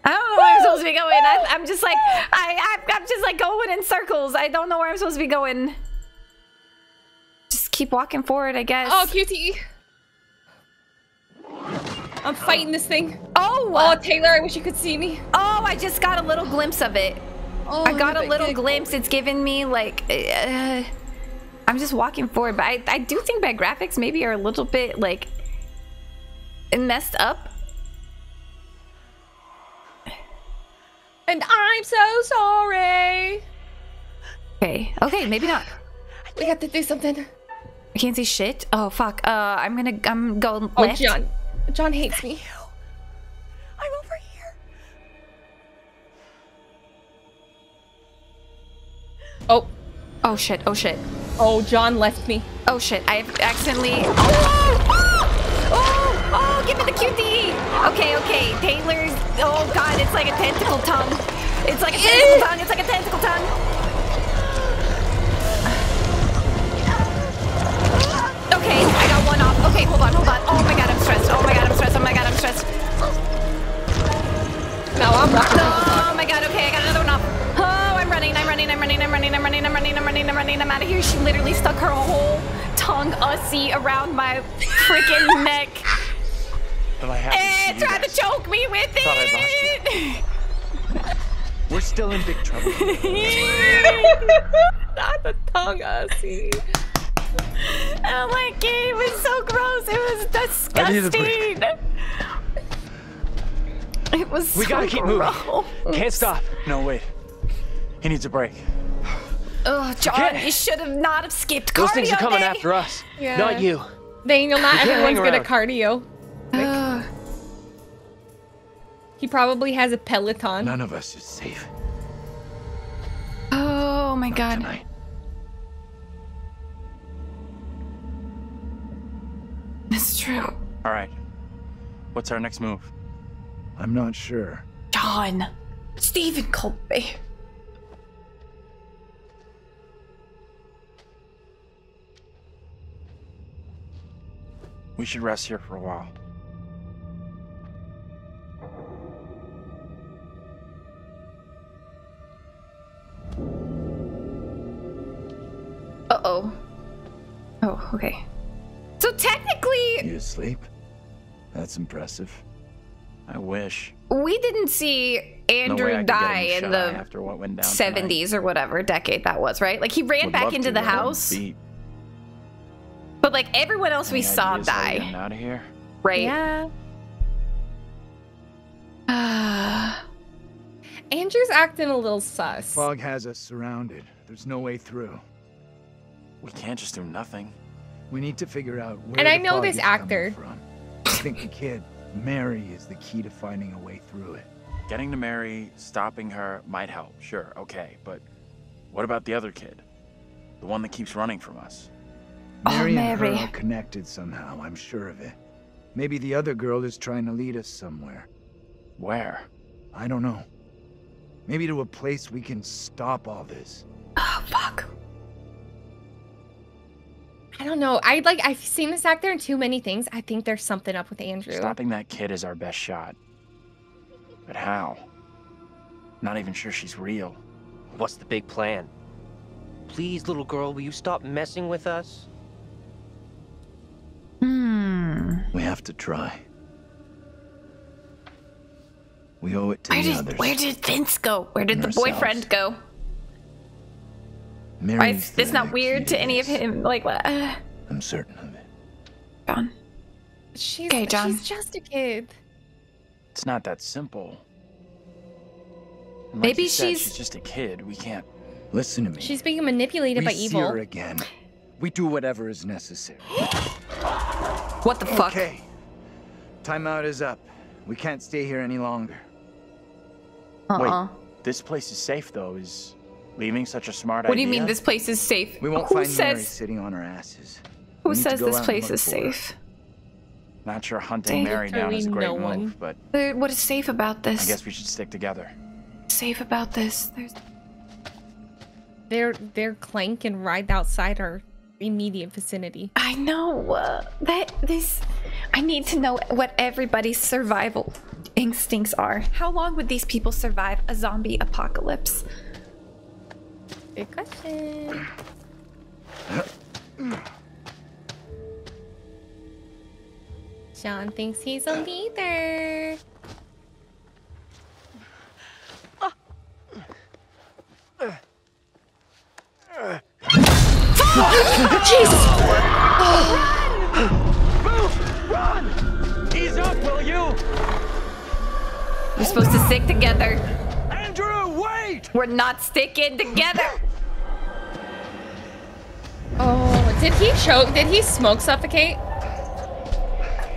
I don't know where I'm supposed to be going. I, I'm just like, I, I, I'm just like going in circles. I don't know where I'm supposed to be going. Just keep walking forward, I guess. Oh, QTE. I'm fighting this thing. Oh! Oh, Taylor, I wish you could see me. Oh, I just got a little glimpse of it. Oh, I got a little glimpse. It's given me like, uh, I'm just walking forward, but I, I do think my graphics maybe are a little bit like messed up. And I'm so sorry. Okay, okay, maybe not. We have to do something. I can't see shit. Oh fuck. Uh, I'm gonna, I'm going Oh, left. John. John hates me. I'm over here. Oh. Oh shit. Oh shit. Oh, John left me. Oh shit. I've accidentally. Oh! Oh! Oh! Oh! Give me the QTE. Okay. Okay. Taylor's. Oh god. It's like a tentacle tongue. It's like a tentacle tongue. It's like a tentacle tongue. Okay, I got one off. Okay, hold on, hold on. Oh my god, I'm stressed. Oh my god, I'm stressed. Oh my god, I'm stressed. No, I'm walking. Oh my god, okay, I got another one off. Oh, I'm running, I'm running, I'm running, I'm running, I'm running, I'm running, I'm running, I'm running, I'm out of here. She literally stuck her whole tongue ussy around my freaking neck. Well, I have And tried to choke me with Thought it. We're still in big trouble. Not the tongue, Ussie. Oh my god, it was so gross. It was I need a disgusting. It was We so gotta keep gross. moving. Can't stop. No, wait. He needs a break. Oh, John, can't- you should have not have skipped cardio. Those things are coming day. after us. Yeah. Not you. Daniel, not We can't everyone's hang good at around. cardio. Ugh. He probably has a Peloton. None of us is safe Oh my god. tonight. It's true. All right. What's our next move? I'm not sure. John. Stephen Colbert. We should rest here for a while. Oh. Oh, okay. So technically, You asleep? That's impressive. I wish. we didn't see Andrew way I could die in the after what went down tonight. 70s or whatever decade that was, right? Like he ran Would back into to, the but I wouldn't house, but like everyone else we Any saw ideas how we're die, getting out of here. right? Yeah. Yeah. Andrew's acting a little sus. Fog has us surrounded. There's no way through. We can't just do nothing. We need to figure out where And I the know this actor. From. I think the kid, Mary, is the key to finding a way through it. Getting to Mary, stopping her might help, sure, okay, but what about the other kid? The one that keeps running from us? Oh, Mary and her Mary. are connected somehow, I'm sure of it. Maybe the other girl is trying to lead us somewhere. Where? I don't know. Maybe to a place we can stop all this. Oh fuck. I don't know. I like I've seen this actor in too many things. I think there's something up with Andrew. Stopping that kid is our best shot. But how? Not even sure she's real. What's the big plan? Please, little girl, will you stop messing with us? Hmm. We have to try. We owe it to Where the did others. where did Vince go? Where did And the boyfriend go? Why Mary's is this not weird to any of him? Like what? Uh, I'm certain of it. John. She's, Okay, John. she's just a kid. It's not that simple. Like Maybe said, she's- she's just a kid. We can't. Listen to me. She's being manipulated we by see evil. her again. We do whatever is necessary. What the fuck? Okay. Timeout is up. We can't stay here any longer. Uh-uh. Wait, this place is safe though. Is leaving such a smart What idea? do you mean this place is safe? We won't Who find Mary says sitting on her asses. who We says this place is safe? Not sure hunting Mary down is a great Literally no move, but Uh, What is safe about this? I guess we should stick together. Safe about this? There's Their their clank and ride outside our immediate vicinity. I know uh, that this. I need to know what everybody's survival instincts are. How long would these people survive a zombie apocalypse? Good question. Sean thinks he's a leader. Jesus! Run! Ease up, will you? We're supposed to stick together. Andrew, wait! We're not sticking together. Oh, did he choke? Did he smoke suffocate?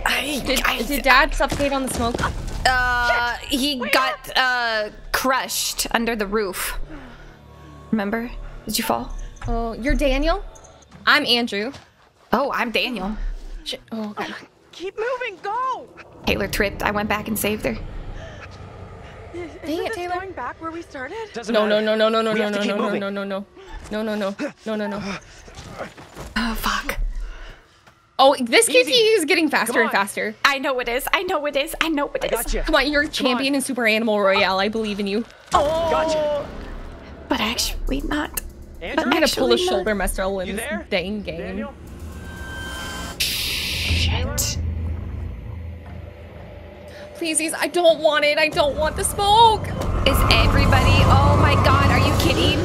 I, Did, did Dad suffocate on the smoke? Uh, he got uh crushed under the roof. Remember? Did you fall? Oh, you're Daniel? I'm Andrew. Oh, I'm Daniel. Sh- Oh, God. Keep moving, go! Taylor tripped. I went back and saved her. Is, Dang it, Taylor. going back where we started? Doesn't No, no, matter. no, no, no, no, We no, have to no, keep no, no, moving. no, no, no. No, no, no. No, no, no. Oh fuck. Oh, this Easy. KT is getting faster Come and on. faster. I know it is. I know it is. I know it I is. got you. Come on, you're champion in Super Animal Royale. I believe in you. Gotcha. But actually not. Andrew, I'm gonna pull a Actually, no. shoulder muscle in You this there? dang game. Daniel? Shit. Please, I don't want it. I don't want the smoke. Is everybody? Oh my god, are you kidding?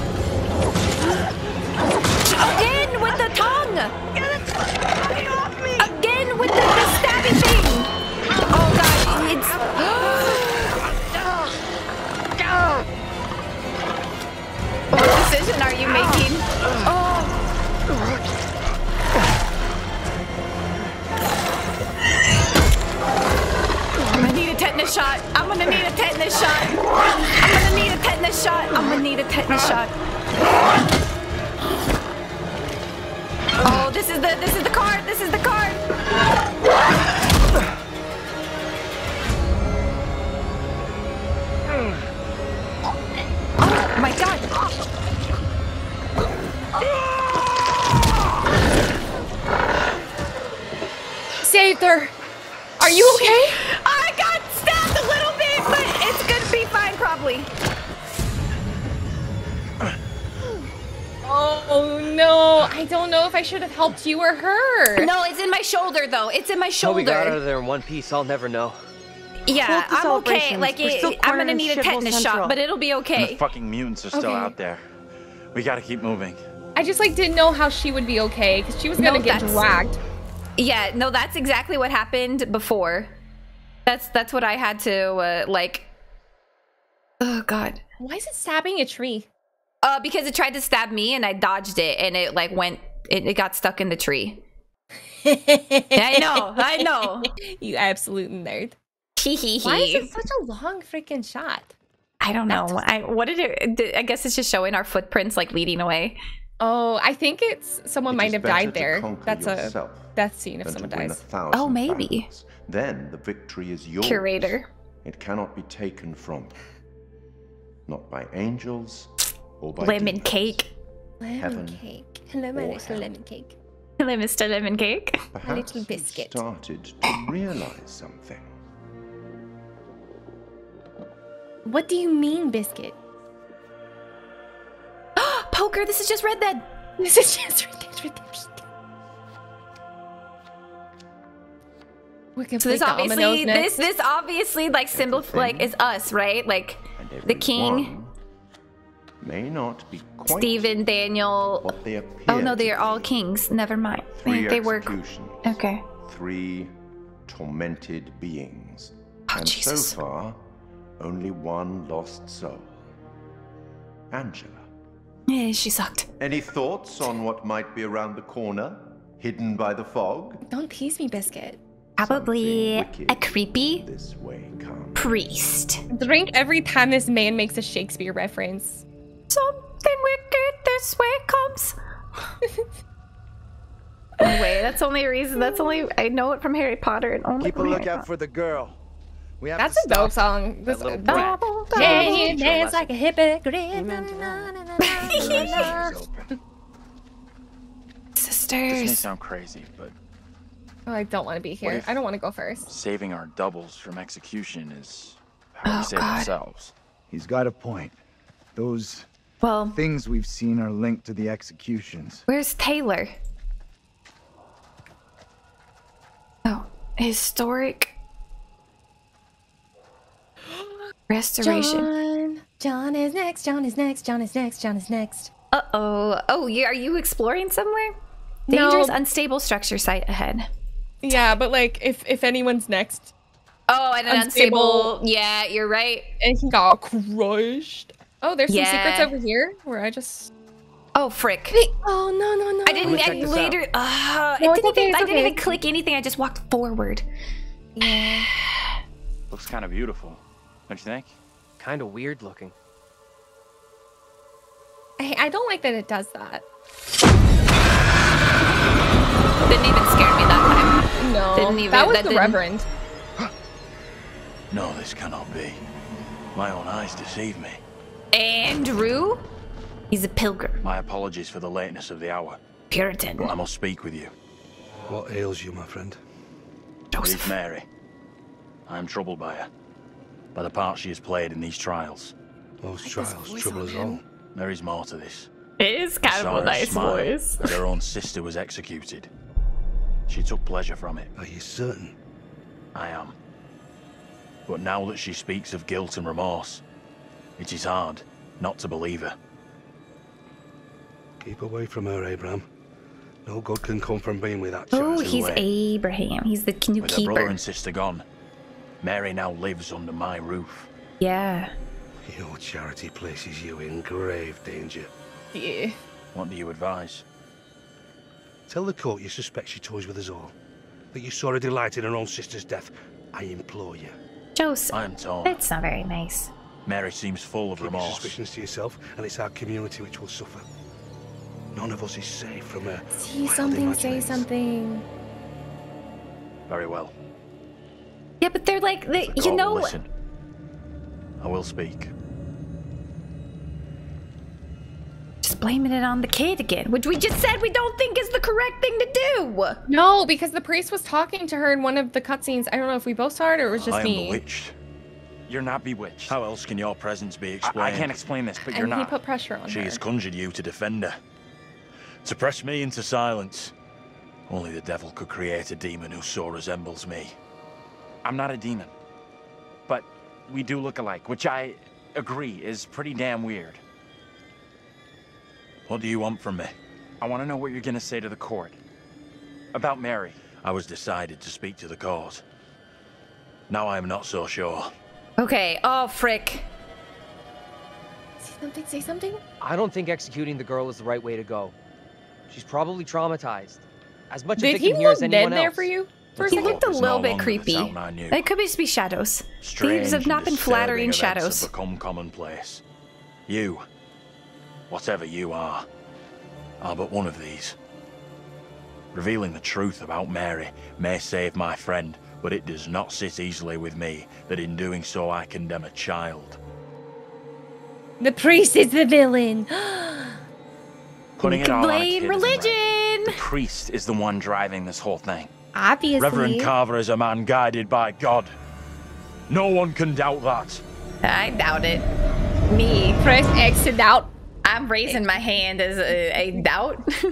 Again with the tongue! Get off me! Again with the, the stabby thing! Oh god, it's. what decision are you making? Oh. oh tetanus shot. I'm gonna need a tetanus shot. I'm gonna need a tetanus shot. I'm gonna need a tetanus shot. Oh, this is the this is the card. This is the card. Oh my god. Saved her. Are you okay? Fine probably. Oh no, I don't know if I should have helped you or her. No, it's in my shoulder though. It's in my How shoulder. we got out of there in one piece, I'll never know. Yeah, Hold I'm okay. Like, it, I'm gonna need a Shithole tetanus shot, but it'll be And the fucking mutants are still Okay. out there. We gotta keep moving. I just like didn't know how she would be okay because she was gonna get that's- dragged. Yeah, no, that's exactly what happened before. That's that's what I had to uh, like. Oh God. Why is it stabbing a tree? Uh, because it tried to stab me and I dodged it and it like went. It, it got stuck in the tree. I know. I know. You absolute nerd. Hee hee Why is it such a long freaking shot? I don't know. I what did it? did- I guess it's just showing our footprints like leading away. Oh, I think it's someone It might have died there. That's a death scene if someone to win a dies. Oh, maybe. battles. Then the victory is yours. Curator. It cannot be taken from you. Not by angels or by Lemon demons. cake. Lemon Heaven cake. Hello, my little hell. lemon cake. Hello, Mr. Lemon Cake. Perhaps little biscuit. you started to realize something. What do you mean, biscuit? Poker, this is just Red Dead. This is just Red Dead Redemption. We can So play this obviously, this this obviously like symbol like is us, right? Like the king, may not be quite Stephen, Daniel. what they appear. Oh no, they are all kings. Never mind. Three they were Okay. Three tormented beings. Oh, and Jesus. so far, only one lost soul. Angela. Yeah, she sucked. Any thoughts on what might be around the corner, hidden by the fog? Don't tease me, biscuit. Probably a creepy This way priest. Drink every time this man makes a Shakespeare reference. Something wicked this way comes. oh wait, that's only a reason. That's only I know it from Harry Potter and only Keep a from Harry lookout for the girl. We have That's a dope song. This, that little that- brat. You dance like a hypocrite? Na. This may sound crazy, but Oh, I don't want to be here. I don't want to go first. saving our doubles from execution is how Oh, we save God. ourselves. He's got a point. Those Well, things we've seen are linked to the executions. where's Taylor? Oh, historic restoration. John, John is next. John is next. John is next. John is next. Uh oh. Oh, you are you exploring somewhere? No. Dangerous, unstable structure site ahead. Yeah, but like, if if anyone's next, Oh, and an Unstable. unstable. Yeah, you're right. and he got crushed. Oh, there's some secrets over here where I just. Oh, frick. Wait. Oh no no no. I didn't. I later. Uh, No, it didn't okay, even, it's I didn't okay. even click anything. I just walked forward. Yeah. Looks kind of beautiful, don't you think? Kind of weird looking. I, I don't like that it does that. Didn't even scare me that time. No, Didn't even- that was that the didn't- Reverend. No, this cannot be. My own eyes deceive me. Andrew? He's a pilgrim. My apologies for the lateness of the hour, Puritan. but I must speak with you. What ails you, my friend? It is Mary. I am troubled by her, by the part she has played in these trials. Those trials trouble us all. There is more to this. It is kind saw of a nice smile voice. as her own sister was executed. She took pleasure from it. Are you certain? I am. But now that she speaks of guilt and remorse, it is hard not to believe her. Keep away from her, Abraham. No good can come from being with that Oh, child. he's away. Abraham. He's the new With her brother and sister gone, Mary now lives under my roof. Yeah. Your charity places you in grave danger. Yeah. What do you advise? Tell the court you suspect she toys with us all. That you saw her delight in her own sister's death. I implore you. Joseph. I am torn. That's not very nice. Mary seems full of Keep your remorse. suspicions to yourself, and it's our community which will suffer. None of us is safe from her. See wild something, say something. Very well. Yeah, but they're like, they, The you know, listen. I will speak. Just blaming it on the kid again, which we just said we don't think is the correct thing to do. No, because the priest was talking to her in one of the cutscenes. I don't know if we both saw it or it was just I am me. bewitched. You're not bewitched. How else can your presence be explained? I can't explain this, but you're and he put pressure on She her. has conjured you to defend her. To press me into silence. Only the devil could create a demon who so resembles me. I'm not a demon. But we do look alike, which I agree is pretty damn weird. What do you want from me? I want to know what you're going to say to the court. About Mary. I was decided to speak to the court. Now I am not so sure. Okay. Oh, frick. Say something, say something. I don't think executing the girl is the right way to go. She's probably traumatized. As much a Did he victim here look as anyone dead there else. for you? For a He looked a little no bit creepy. Town It could just be shadows. Strange Thieves have not been flattering shadows. Have become commonplace. You, whatever you are, are but one of these. Revealing the truth about Mary may save my friend, but it does not sit easily with me that in doing so I condemn a child. The priest is the villain. Putting it all blame religion. The priest is the one driving this whole thing. Obviously. Reverend Carver is a man guided by God. No one can doubt that. I doubt it. Me. Press X to doubt. I'm raising my hand as a, a doubt.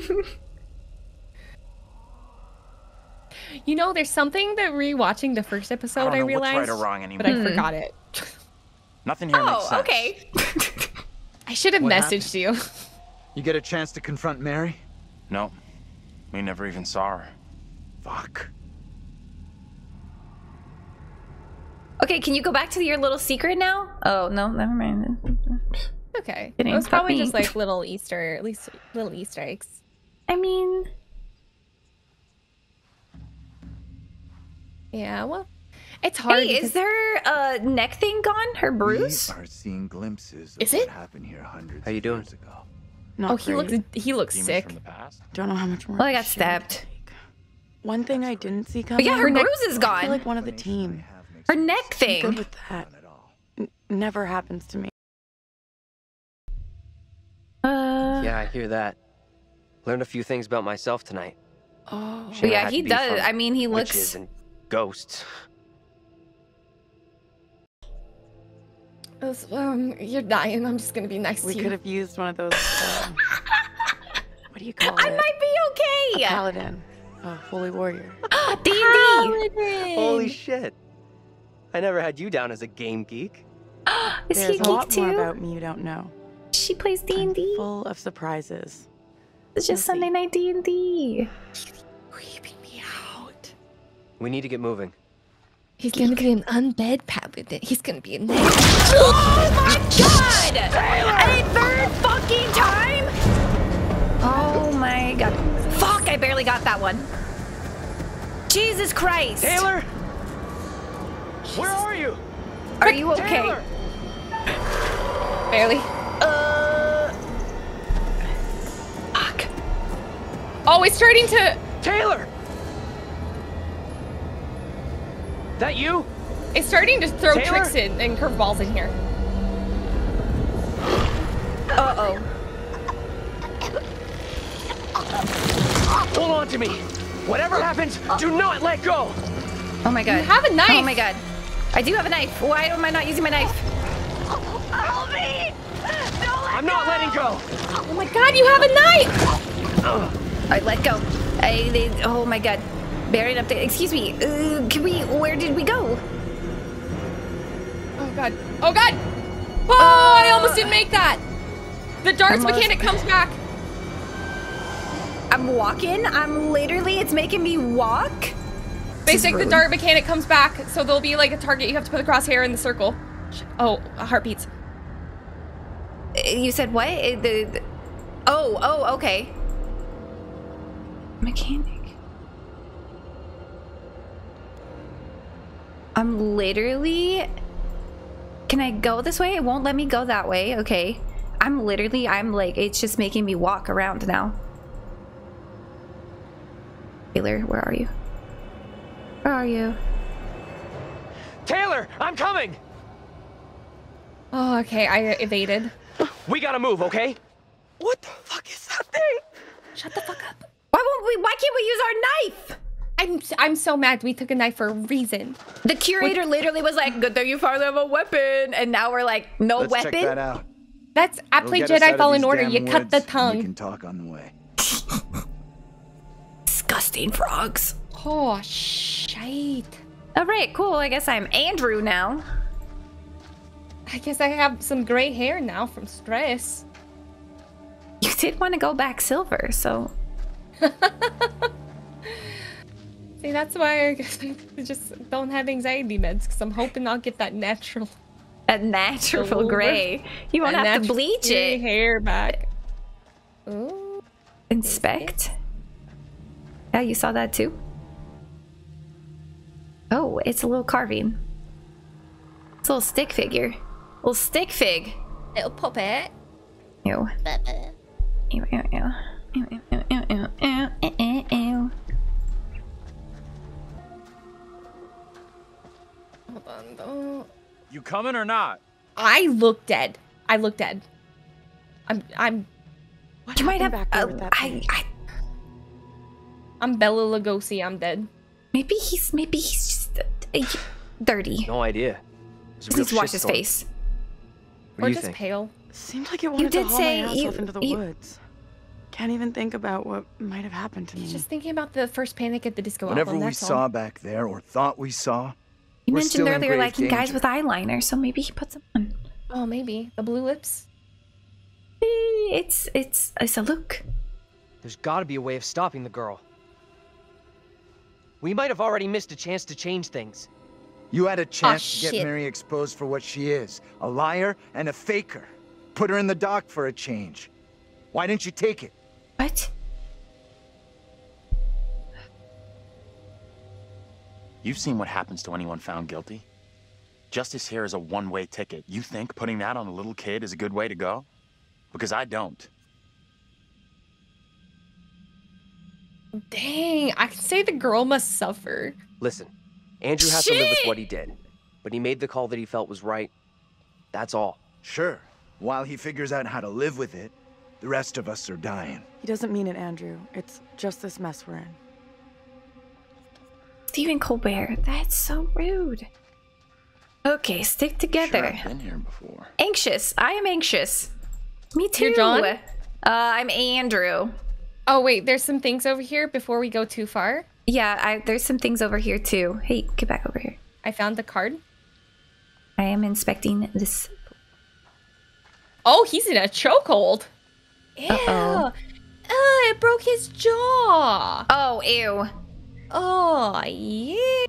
You know, there's something that rewatching the first I episode don't I, know what's realized, right or wrong but I anymore. forgot it. Nothing here makes oh, okay. I should have What messaged you. You get a chance to confront Mary? No, we never even saw her. Fuck. Okay, can you go back to your little secret now? Oh, no, never mind. Okay. It was probably me. just like little Easter, at least little Easter eggs. I mean, Yeah, well, it's hard. hey, is because- there a neck thing gone? Her bruise? We are seeing glimpses of Is what it? happened here hundreds How are you of doing? years ago. Not oh, he looks he looks Demons sick. from the past. Don't know how much more. Well, I got stabbed. One thing I didn't see But coming. yeah, her neck- bruise is I gone. feel like one of the team. Her neck I'm good thing. with that. N- never happens to me. Yeah, I hear that. Learned a few things about myself tonight. Oh. Shame yeah, he does. I mean, he Witches looks. and ghosts. It's, Um, you're dying. I'm just gonna be nice to you. We could have used one of those. Um, what do you call I it? I might be A okay. paladin, a holy warrior. D and D. Holy shit. I never had you down as a game geek. Is There's he a a lot geek more about me you don't know. She plays D and D. Full of surprises. It's just Sunday night D and D. creeping me out. We need to get moving. He's gonna be an undead paladin. He's gonna be a Oh my god! A third fucking time? Oh my god. Fuck, I barely got that one. Jesus Christ. Taylor! Where are you? Are you okay? Taylor! barely. Uh. Fuck. Oh, it's starting to. Taylor! That you? It's starting to throw Taylor? tricks in and curveballs in here. Uh oh. Hold on to me. Whatever happens, do not let go. Oh my god. You have a knife. Oh my god. I do have a knife. Why am I not using my knife? Help me! I'm not letting go. Oh my god, you have a knife! I let go. I, they, oh my god. Buried up there. Excuse me. Uh, can we, where did we go? Oh god. Oh god! Oh, I almost didn't make that! The darts Almost. mechanic comes back. I'm walking. I'm literally, it's making me walk. Basic, the dart mechanic comes back, so there'll be like a target. You have to put the crosshair in the circle. Oh, heartbeats. Uh, You said what? Uh, The, the- oh, oh, okay. Mechanic. I'm literally. Can I go this way? It won't let me go that way. Okay. I'm literally. I'm like. It's just making me walk around now. Taylor, where are you? Where are you? Taylor, I'm coming. Oh, okay. I evaded. We gotta move, okay? What the fuck is that thing? Shut the fuck up. Why won't we? Why can't we use our knife? I'm I'm so mad. We took a knife for a reason. The curator literally was like, "Good thing you finally have a weapon," and now we're like, "No Let's weapon." check that out. That's I It'll play get us out Jedi Fallen Order. damn You cut the tongue. and We can talk on the way. Disgusting frogs. Oh shit. All right, cool. I guess I'm Andrew now. I guess I have some gray hair now from stress. You did want to go back silver, so See, that's why I guess I just don't have anxiety meds because I'm hoping I'll get that natural, that natural Silver. gray. You won't that have to bleach it. hair back. Ooh. Inspect. Yeah, you saw that too. Oh, it's a little carving. It's a little stick figure. Little stick fig. Little puppet. Ew. Ew, ew, ew. Ew, ew, ew, ew, ew, ew, ew, ew, ew. Hold on, though. You coming or not? I look dead. I look dead. I'm. I'm. What You might have. back there uh, with that I, thing? I. I'm Bela Lugosi. I'm dead. Maybe he's maybe he's just uh, dirty. No idea. It was a Please wash his shitstorm. face. What or just think? pale. Seemed like it You wanted did to haul say my ass you- off into the you- woods. Can't even think about what might have happened to me. Just thinking about the first Panic at the Disco Whatever album. we that's all. saw back there, or thought we saw, You we're mentioned still earlier grave liking guys with eyeliner, so maybe he puts them on. Oh, maybe the blue lips. Eh, It's it's it's a look. There's gotta be a way of stopping the girl. We might have already missed a chance to change things. You had a chance oh, to get shit. Mary exposed for what she is a liar and a faker. Put her in the dock for a change. Why didn't you take it? What? You've seen what happens to anyone found guilty. Justice here is a one-way ticket. You think putting that on a little kid is a good way to go? Because I don't. Dang, I can say the girl must suffer. Listen, Andrew has to live with what he did, but he made the call that he felt was right. That's all. Sure. While he figures out how to live with it, the rest of us are dying. He doesn't mean it, Andrew. It's just this mess we're in. Stephen Colbert. That's so rude. Okay, stick together. Sure, I've been here before. Anxious. I am anxious. Me too. You're John? Uh, I'm Andrew. Oh wait, there's some things over here before we go too far. Yeah, I, there's some things over here too. Hey, get back over here. I found the card. I am inspecting this. Oh, he's in a chokehold. Ew. Uh-oh. Oh, it broke his jaw. Oh, ew. Oh, yeah.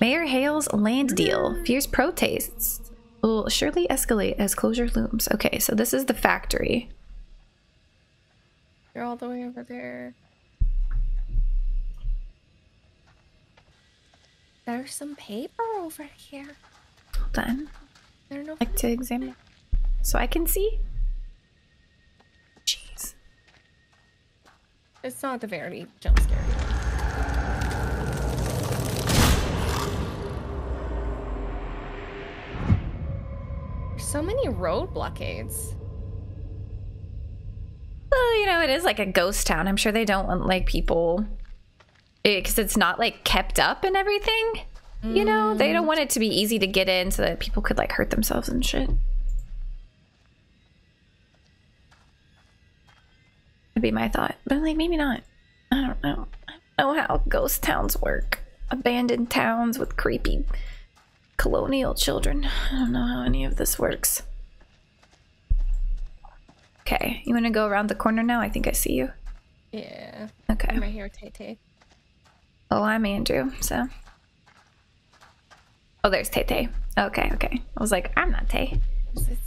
Mayor Hale's land deal. Fierce protests will surely escalate as closure looms. Okay, so this is the factory. You're all the way over there. There's some paper over here. Hold on. I don't know. like to examine so I can see. Jeez. It's not the very jump scare. There's so many road blockades. Well, you know, it is like a ghost town. I'm sure they don't want like people because it's not like kept up and everything. You know, they don't want it to be easy to get in so that people could like hurt themselves and shit. Would be my thought, but like maybe not. I don't know. I don't know how ghost towns work. Abandoned towns with creepy colonial children. I don't know how any of this works. Okay, you want to go around the corner now? I think I see you. Yeah. Okay. I'm right here, Tay Tay. Oh, I'm Andrew, so. Oh, there's Tay Tay. Okay, okay. I was like, I'm not Tay. There's,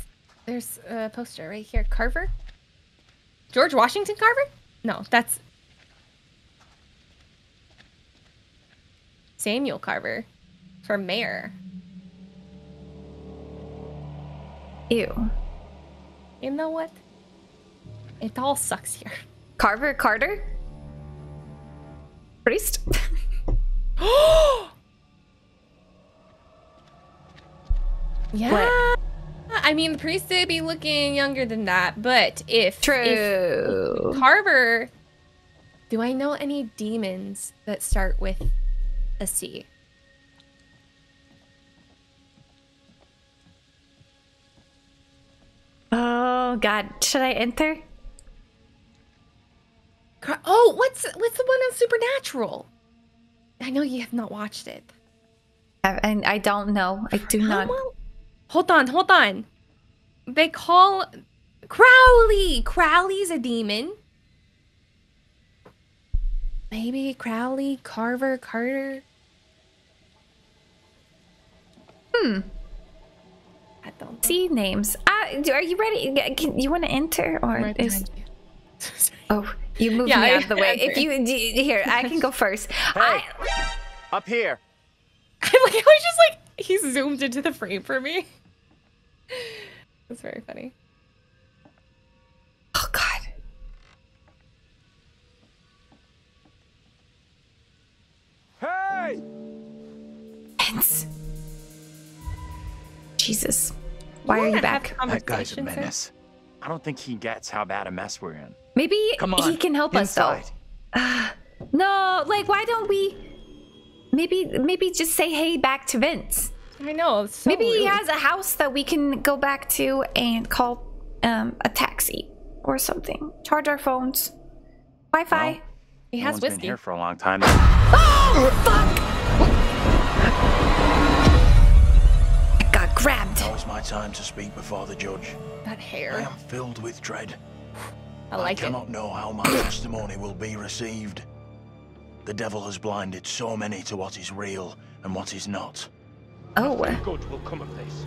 there's a poster right here. Carver? George Washington Carver? No, that's Samuel Carver for mayor. Ew. You know what? It all sucks here. Carver Carter? Priest? Yeah. I mean, the priest did be looking younger than that, but if True. if Carver, do I know any demons that start with a C? Oh, God. Should I enter? Car- oh, what's what's the one on Supernatural? I know you have not watched it. And I don't know. I do not. Hold on, hold on. They call Crowley. Crowley's a demon. Maybe Crowley, Carver, Carter. Hmm. I don't See names. Uh, are you ready? Can, you want to enter? Or is. Oh, you moved Yeah, me I out of the way. If you. d- Here, I can go first. I, Up here. I like I was just like he zoomed into the frame for me. That's very funny. Oh God. Hey! Vince. Jesus. Why are you back? That guy's a menace. I don't think he gets how bad a mess we're in. Maybe Come on, he can help us though. inside. No, like why don't we maybe maybe just say hey back to Vince? I know. So maybe he has a house that we can go back to and call um a taxi or something. Charge our phones. Wi-Fi. he has one's been whiskey. here for a long time. Oh fuck! I got grabbed. Now is my time to speak before the judge. That hair. I am filled with dread. I like it. cannot know how my testimony will be received. The devil has blinded so many to what is real and what is not. Oh. Good will come of this.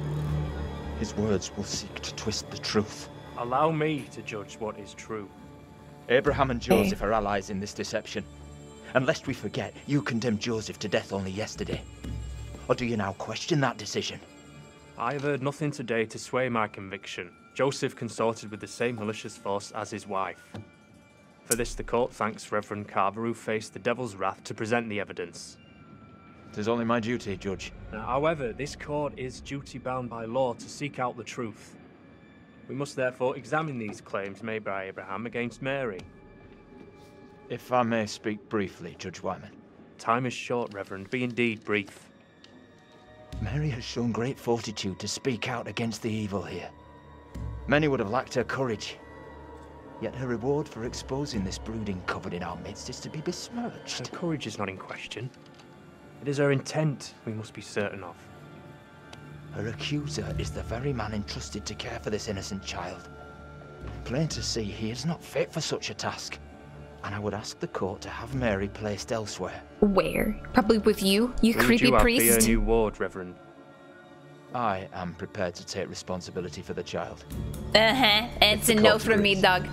His words will seek to twist the truth. Allow me to judge what is true. Abraham and Joseph are allies in this deception. And lest we forget, you condemned Joseph to death only yesterday. Or do you now question that decision? I have heard nothing today to sway my conviction. Joseph consorted with the same malicious force as his wife. For this, the court thanks Reverend Carver, who faced the devil's wrath to present the evidence. It is only my duty, Judge. Now, however, this court is duty bound by law to seek out the truth. We must therefore examine these claims made by Abraham against Mary. If I may speak briefly, Judge Wyman. Time is short, Reverend. Be indeed brief. Mary has shown great fortitude to speak out against the evil here. Many would have lacked her courage. Yet her reward for exposing this brooding coven in our midst is to be besmirched. Her courage is not in question. It is her intent we must be certain of. Her accuser is the very man entrusted to care for this innocent child. Plain to see, he is not fit for such a task. And I would ask the court to have Mary placed elsewhere. Where? Probably with you, you Who would creepy you have priest. Be her new ward, Reverend. I am prepared to take responsibility for the child. Uh-huh. It's a no from me, dog.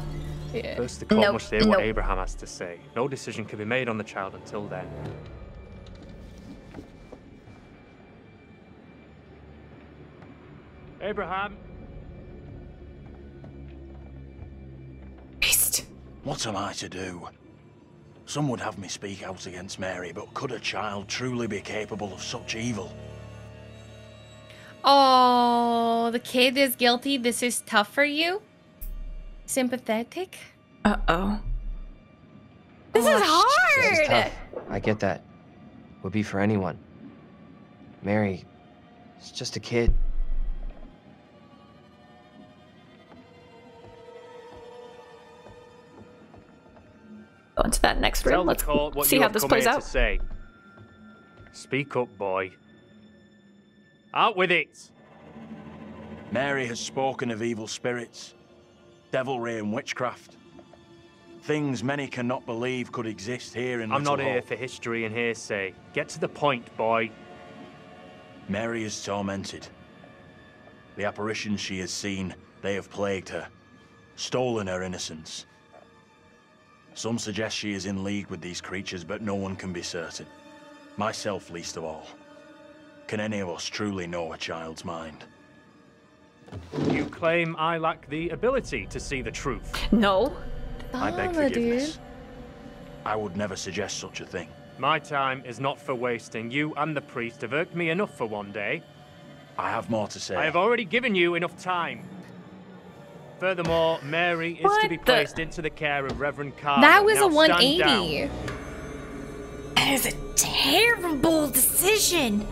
First, the court Nope, must hear what. Abraham has to say. No decision can be made on the child until then. Abraham! Beast. What am I to do? Some would have me speak out against Mary, but could a child truly be capable of such evil? Oh, the kid is guilty. This is tough for you. Sympathetic. Uh oh. This Oh, is It's hard. tough. I get that. Would be for anyone. Mary, it's just a kid. Go into that next room. Tell Let's court what see you how have this plays out. to say. Speak up, boy. Out with it! Mary has spoken of evil spirits, devilry and witchcraft. Things many cannot believe could exist here in I'm Little not here Hope. for history and hearsay. Get to the point, boy. Mary is tormented. The apparitions she has seen, they have plagued her, stolen her innocence. Some suggest she is in league with these creatures, but no one can be certain. Myself least of all. Can any of us truly know a child's mind? You claim I lack the ability to see the truth. No. I beg forgiveness. I would never suggest such a thing. My time is not for wasting. You and the priest have irked me enough for one day. I have more to say. I have already given you enough time. Furthermore, Mary is to What be the- placed into the care of Reverend Carver. That was Now a stand 180. That is a terrible decision.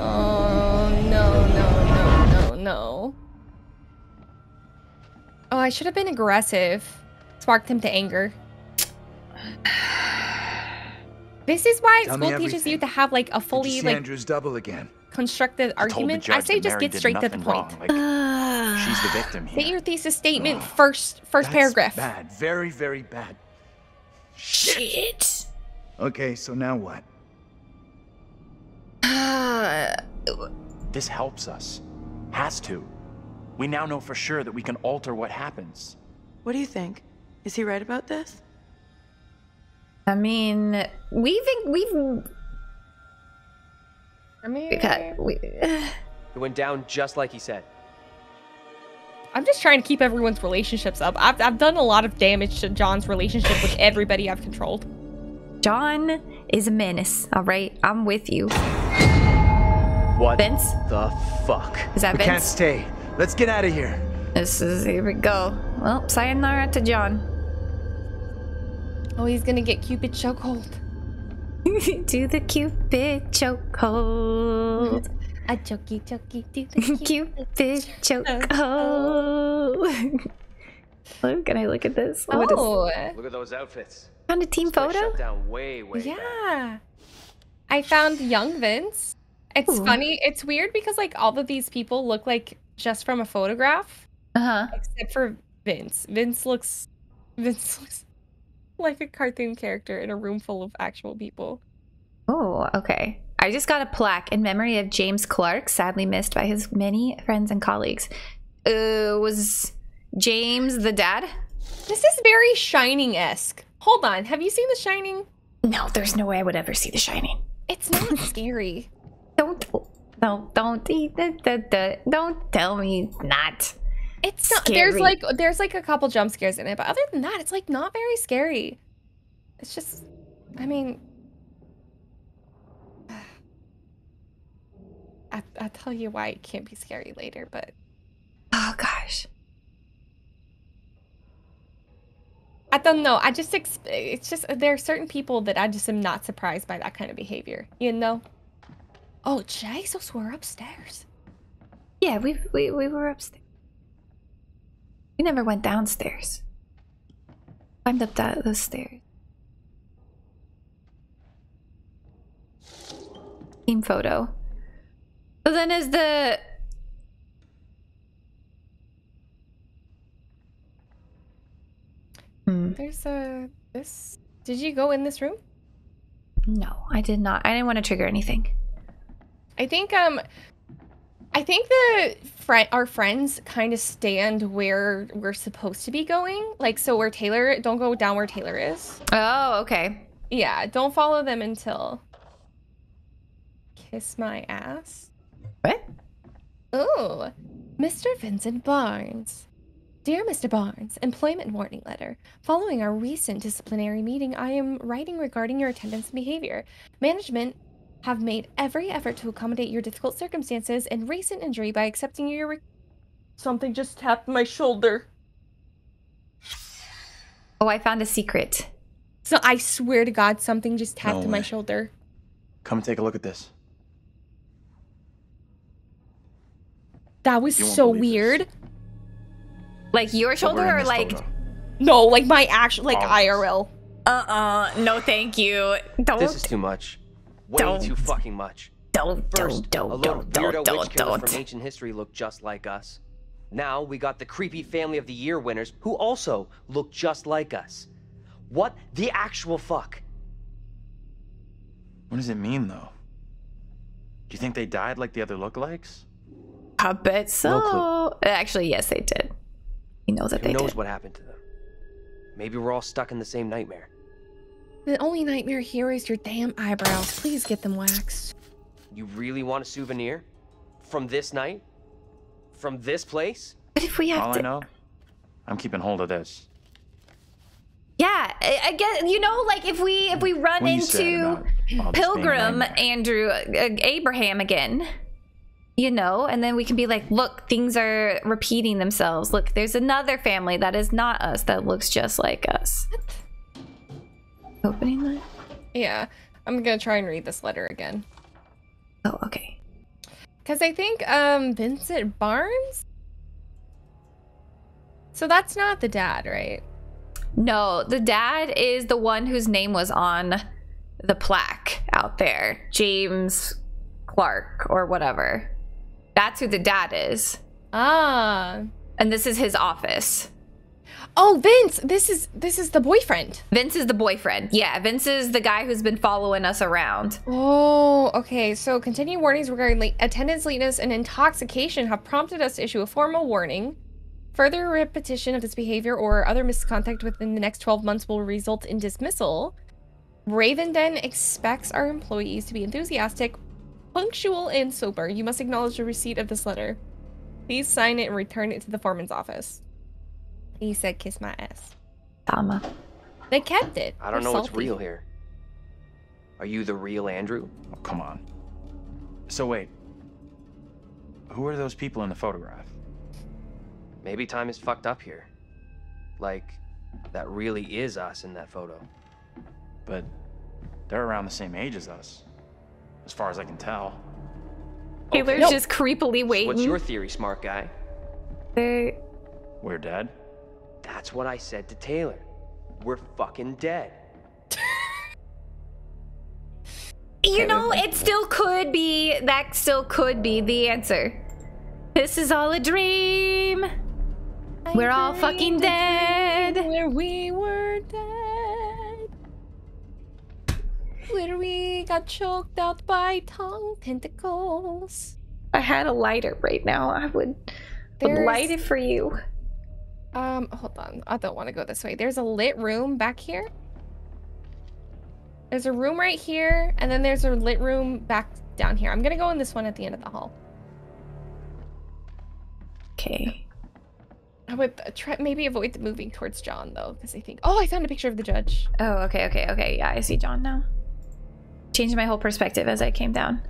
Oh no no no no no. Oh, I should have been aggressive. Sparked him to anger. This is why Tell school teaches you to have like a fully like Andrew's double again? constructed I argument. I judge say just Mary get straight to the point. wrong. Like, she's the victim here. Say your thesis statement first first That's paragraph. Bad. Very, very bad. Shit. Okay, so now what? Uh, this helps us. Has to. We now know for sure that we can alter what happens. What do you think? Is he right about this? I mean, we've we've I mean, we've we. It went down just like he said. I'm just trying to keep everyone's relationships up. I've, I've done a lot of damage to John's relationship with everybody I've controlled. John is a menace. All right, I'm with you. What Vince? the fuck? Is that we can't stay. Let's get out of here. This is here we go. Well, sayonara to John. Oh, he's gonna get Cupid chokehold. do the Cupid chokehold. A chokey chokey do the Cupid chokehold. Look, can I look at this? What is- Oh, Look at those outfits. Found a team This photo? Shut down way, way back. yeah. I found young Vince. It's Ooh. funny. It's weird because like all of these people look like just from a photograph, Uh-huh. except for Vince. Vince looks, Vince looks like a cartoon character in a room full of actual people. Oh, okay. I just got a plaque in memory of James Clark, sadly missed by his many friends and colleagues. Uh, was James the dad? This is very Shining esque. Hold on, have you seen The Shining? No, there's no way I would ever see The Shining. It's not scary. Don't, don't, don't, eat the, the, the, don't tell me not. It's not. There's like there's like a couple jump scares in it, but other than that, it's like not very scary. It's just, I mean, I I'll tell you why it can't be scary later, but Oh gosh. I don't know. I just it's just there are certain people that I just am not surprised by that kind of behavior. You know? Oh, Jesus, we're upstairs. Yeah, we we we were upstairs. We never went downstairs. Climbed up that those stairs. Team photo. So then is the Hmm. There's a this. Did you go in this room? No, I did not. I didn't want to trigger anything. I think um I think the friend our friends kind of stand where we're supposed to be going. Like so where Taylor don't go down where Taylor is. Oh, okay. Yeah, don't follow them until kiss my ass. What? Oh, Mr. Vincent Barnes. Dear Mr. Barnes, employment warning letter. Following our recent disciplinary meeting, I am writing regarding your attendance and behavior. Management have made every effort to accommodate your difficult circumstances and recent injury by accepting your. Re- Something just tapped my shoulder. Oh, I found a secret. So I swear to God, something just tapped No my shoulder. Come and take a look at this. That was so believe this. weird. Like your shoulder or like photo. No, like my actual, like Oh. IRL. uh-uh, no thank you. Don't This is too much. Way Don't. too fucking much. don't First, don't a don't load of don't weirdo don't don't witch killers don't. from ancient history look just like us. Now we got the creepy family of the year winners who also look just like us. What the actual fuck? What does it mean, though? Do you think they died like the other lookalikes? I bet so. No Actually, yes, they did. He knows that Who they knows did. what happened to them? Maybe we're all stuck in the same nightmare. The only nightmare here is your damn eyebrows. Please get them waxed. You really want a souvenir? From this night? From this place? But if we have All to, I know, I'm keeping hold of this. yeah, I, I guess you know, like if we if we run What you said into about all this being a Pilgrim. Andrew uh, Abraham again, you know, and then we can be like, look, things are repeating themselves. Look, there's another family that is not us that looks just like us. Opening that? Yeah, I'm gonna try and read this letter again. Oh, okay. Because I think um Vincent Barnes? So that's not the dad, right? No, the dad is the one whose name was on the plaque out there, James Clark or whatever. That's who the dad is. Ah. And this is his office. Oh, Vince, this is this is the boyfriend. Vince is the boyfriend. Yeah, Vince is the guy who's been following us around. Oh, okay. So continuing warnings regarding late attendance lateness and intoxication have prompted us to issue a formal warning. Further repetition of this behavior or other misconduct within the next 12 months will result in dismissal. Raven Den expects our employees to be enthusiastic, punctual, and sober. You must acknowledge the receipt of this letter. Please sign it and return it to the foreman's office. He said, kiss my ass. Tama. They kept it. I don't They're know what's real here. Are you the real Andrew? Oh, come on. So wait. Who are those people in the photograph? Maybe time is fucked up here. Like, that really is us in that photo. but they're around the same age as us, as far as I can tell. Taylor's Okay. just creepily waiting. What's your theory, smart guy? They- We're dead? That's what I said to Taylor. We're fucking dead. You know, it still could be. That still could be the answer. This is all a dream. We're all fucking dead. Where we were dead. Where we got choked out by tongue tentacles. I had a lighter right now. I would, would light it for you. Um, hold on. I don't want to go this way. There's a lit room back here. There's a room right here, and then there's a lit room back down here. I'm gonna go in this one at the end of the hall. Okay. I would try maybe avoid moving towards John though, because I think. Oh, I found a picture of the judge. Oh, okay, okay, okay. Yeah, I see John now. Changed my whole perspective as I came down.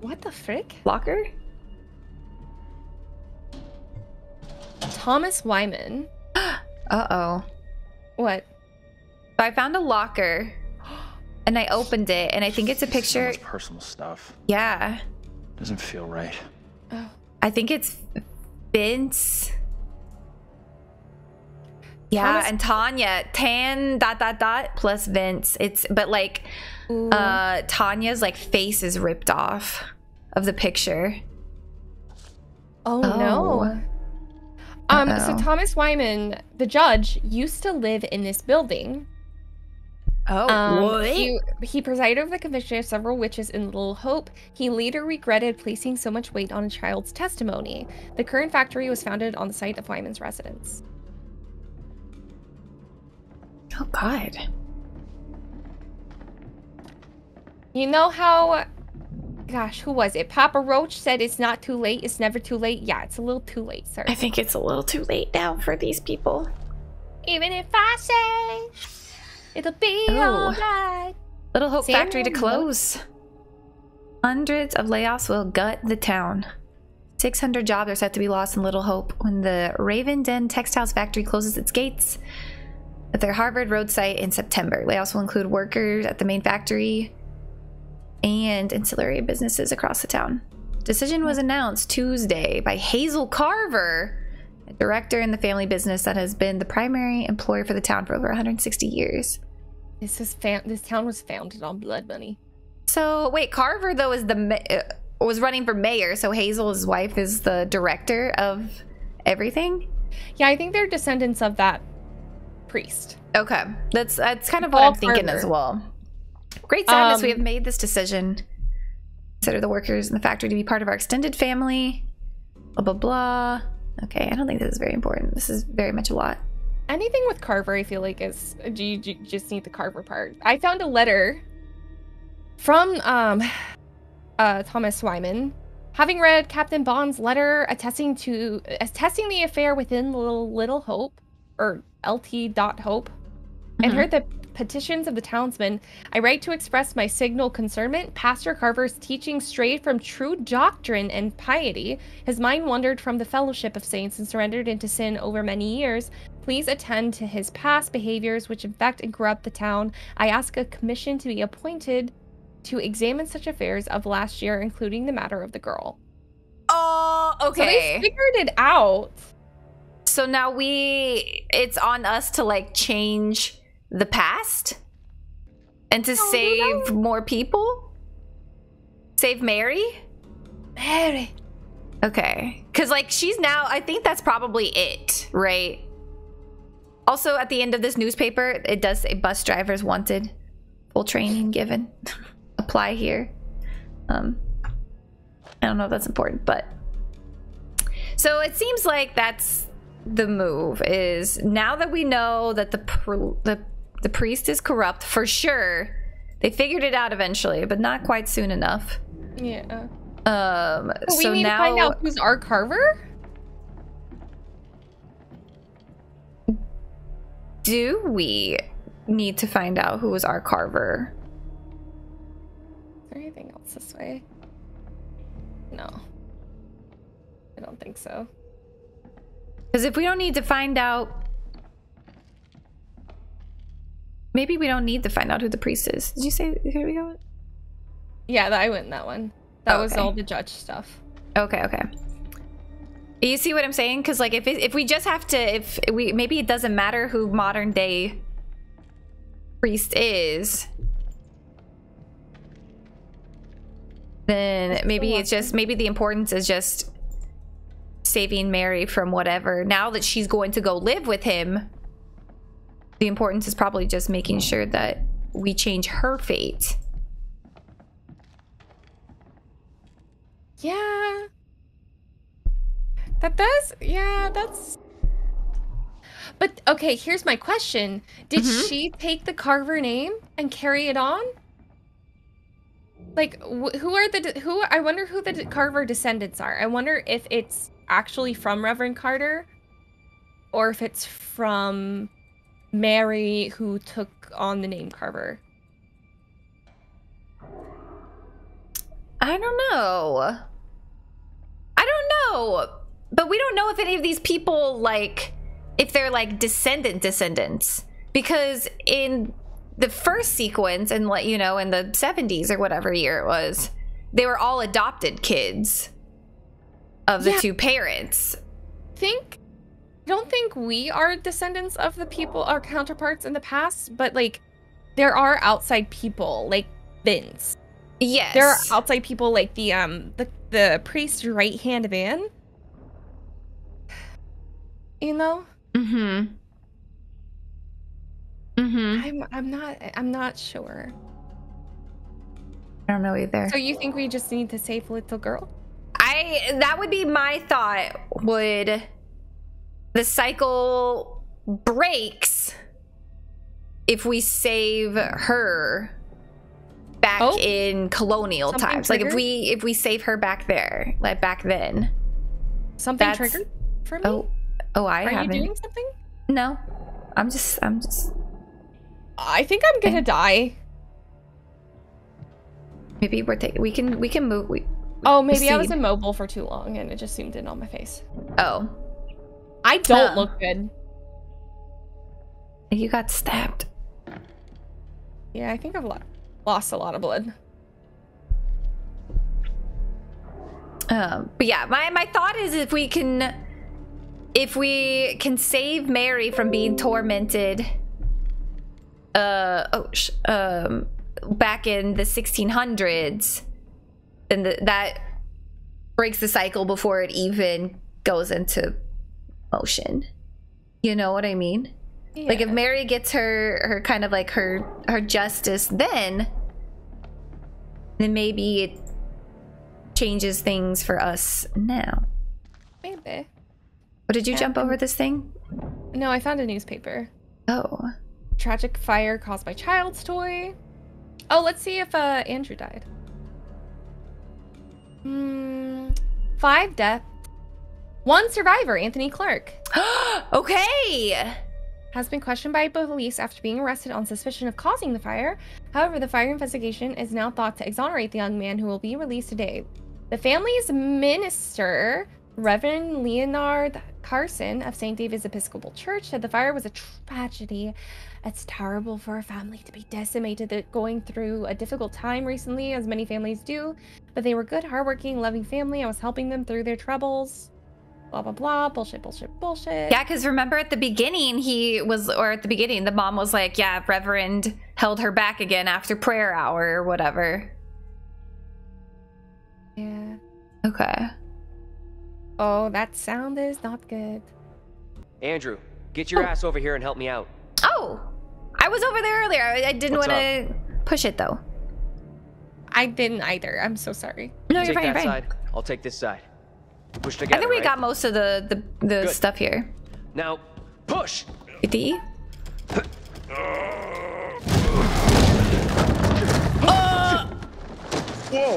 What the frick? Locker? Thomas Wyman. Uh oh. What? So I found a locker and I opened it and I think it's a picture. much personal stuff. Yeah. Doesn't feel right. Oh. I think it's Vince. Yeah, Thomas- and Tanya. Tan dot dot dot plus Vince. It's but like uh Tanya's like face is ripped off of the picture. Oh, no. Um, so. Thomas Wyman, the judge, used to live in this building. Oh, Um, what? He, he presided over the conviction of several witches in Little Hope. He later regretted placing so much weight on a child's testimony. The current factory was founded on the site of Wyman's residence. Oh God. You know how, gosh, who was it? Papa Roach said it's not too late. It's never too late. Yeah, it's a little too late, sir. I think it's a little too late now for these people. Even if I say it'll be Oh. alright. Little Hope Samuel Factory to Lo- close. Hundreds of layoffs will gut the town. 600 jobs are set to be lost in Little Hope when the Raven Den Textiles Factory closes its gates at their Harvard Road site in September. Layoffs will include workers at the main factory and ancillary businesses across the town. Decision was announced Tuesday by Hazel Carver, a director in the family business that has been the primary employer for the town for over 160 years. This is this town was founded on blood money. So wait, Carver though is the uh, was running for mayor, so Hazel's wife is the director of everything. Yeah, I think they're descendants of that priest. Okay, that's that's kind of what Paul I'm thinking as well. Great sadness, we Um, have made this decision. Consider the workers in the factory to be part of our extended family. Blah blah blah. Okay, I don't think this is very important. This is very much a lot. Anything with Carver, I feel like is you, you just need the Carver part. I found a letter from um uh Thomas Wyman, having read Captain Bond's letter attesting to attesting the affair within Little Little Hope or LT dot Hope, and Mhm. heard the petitions of the townsmen. I write to express my signal concernment. Pastor Carver's teaching strayed from true doctrine and piety. His mind wandered from the fellowship of saints and surrendered into sin over many years. Please attend to his past behaviors, which infect and corrupt the town. I ask a commission to be appointed to examine such affairs of last year, including the matter of the girl. Oh, okay. So they figured it out. So now we it's on us to like change the past and to save more people? Save Mary? Mary. Okay. Cuz like she's now I think that's probably it, right? Also at the end of this newspaper, it does say bus drivers wanted. Full training given. Apply here. Um I don't know if that's important, but so it seems like that's the move is now that we know that the the the priest is corrupt for sure. They figured it out eventually, but not quite soon enough. Yeah. Um But we so need now to find out who's our Carver? do we need to find out who is our carver? Is there anything else this way? No. I don't think so. Because if we don't need to find out maybe we don't need to find out who the priest is. Did you say here we go? Yeah, that, I went in that one. That Oh, was all the judge stuff. Okay, okay. You see what I'm saying? Because like, if it, if we just have to, if we maybe it doesn't matter who modern day priest is, then maybe it's just maybe the importance is just saving Mary from whatever. Now that she's going to go live with him, the importance is probably just making sure that we change her fate. Yeah. That does. Yeah, that's. But okay, here's my question: Did Mm-hmm. she take the Carver name and carry it on? Like, wh- who are the who? I wonder who the Carver descendants are. I wonder if it's actually from Reverend Carter, or if it's from Mary who took on the name Carver. I don't know. I don't know. But we don't know if any of these people like if they're like descendant descendants because in the first sequence and let you know in the 70s or whatever year it was they were all adopted kids of the Yeah. two parents. think I don't think we are descendants of the people our counterparts in the past, but like there are outside people like Vince. Yes. There are outside people like the um the the priest's right hand man. You know? Mhm. Mhm. I'm I'm not I'm not sure. I don't know either. So you think we just need to save little girl? I that would be my thought. Would the cycle breaks if we save her back Oh. in colonial times? Like if we if we save her back there, like back then. Something That's- triggered for me? Oh, oh, I Are haven't. you doing something? No, I'm just I'm just I think I'm gonna die. maybe we're taking we can we can move. We, Oh, maybe I was proceed. immobile for too long and it just zoomed in on my face. Oh, I don't Huh. look good. you got stabbed. Yeah, I think I've lo- lost a lot of blood. Um, but yeah, my my thought is if we can, if we can save Mary from being tormented, uh, oh, sh- um, back in the 1600s, then the, that breaks the cycle before it even goes into motion. You know what I mean? Like if Mary gets her her kind of like her her justice then, then maybe it changes things for us now. Maybe. What did you jump over this thing? No, I found a newspaper. Oh. Tragic fire caused by child's toy. Oh, let's see if uh Andrew died. Hmm. Five deaths. One survivor, Anthony Clark. okay. Has been questioned by police after being arrested on suspicion of causing the fire. However, the fire investigation is now thought to exonerate the young man who will be released today. The family's minister, Reverend Leonard Carson of St. David's Episcopal Church, said the fire was a tragedy. It's terrible for a family to be decimated. They're going through a difficult time recently, as many families do, but they were good, hardworking, loving family. I was helping them through their troubles. Blah blah blah. Bullshit, bullshit, bullshit. Yeah, because remember at the beginning, he was, or at the beginning, the mom was like, yeah, Reverend held her back again after prayer hour or whatever. Yeah. Okay. Oh, that sound is not good. Andrew, get your ass over here and help me out. Oh, I was over there earlier. I, I didn't want to push it though. I didn't either. I'm so sorry. No, You you're take fine, that fine. side. I'll take this side. Push together. I think we right? got most of the the, the Good. stuff here. Now, push. D.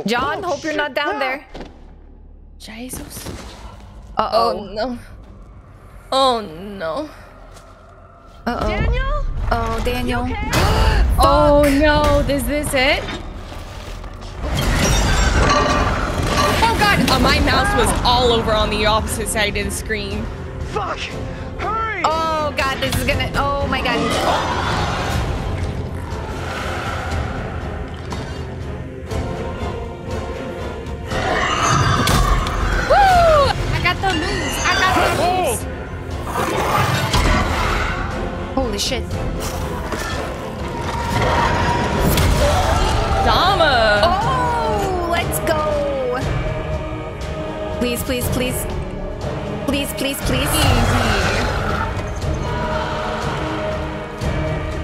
John, hope you're not down there. Jesus. Uh Oh oh. no. Oh no. Uh oh. Daniel? Oh, Daniel. Oh no. This is this it? god! Uh, my mouse was all over on the opposite side of the screen. Fuck! Hurry! Oh god, this is gonna. Oh my god. Woo! I got the moves. I got the moves. Holy shit. Dama. Oh. Please, please, please. Please, please, please.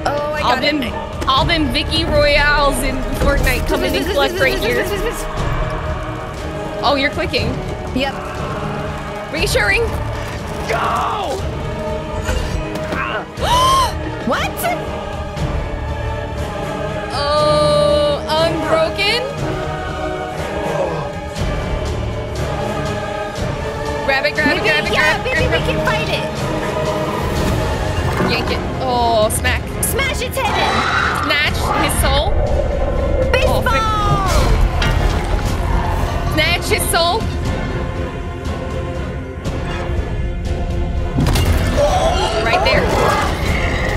Oh, I got them, it. all them Vicky Royales in Fortnite coming in clutch right here. Oh, you're clicking. Yep. Reassuring. Go! what? Oh, unbroken. Grab it, grab it, grab it, yeah, grab it. maybe grab we can fight it. Yank it. Oh, smack. Smash its head in. Snatch his soul. Baseball. Snatch his soul. Right there.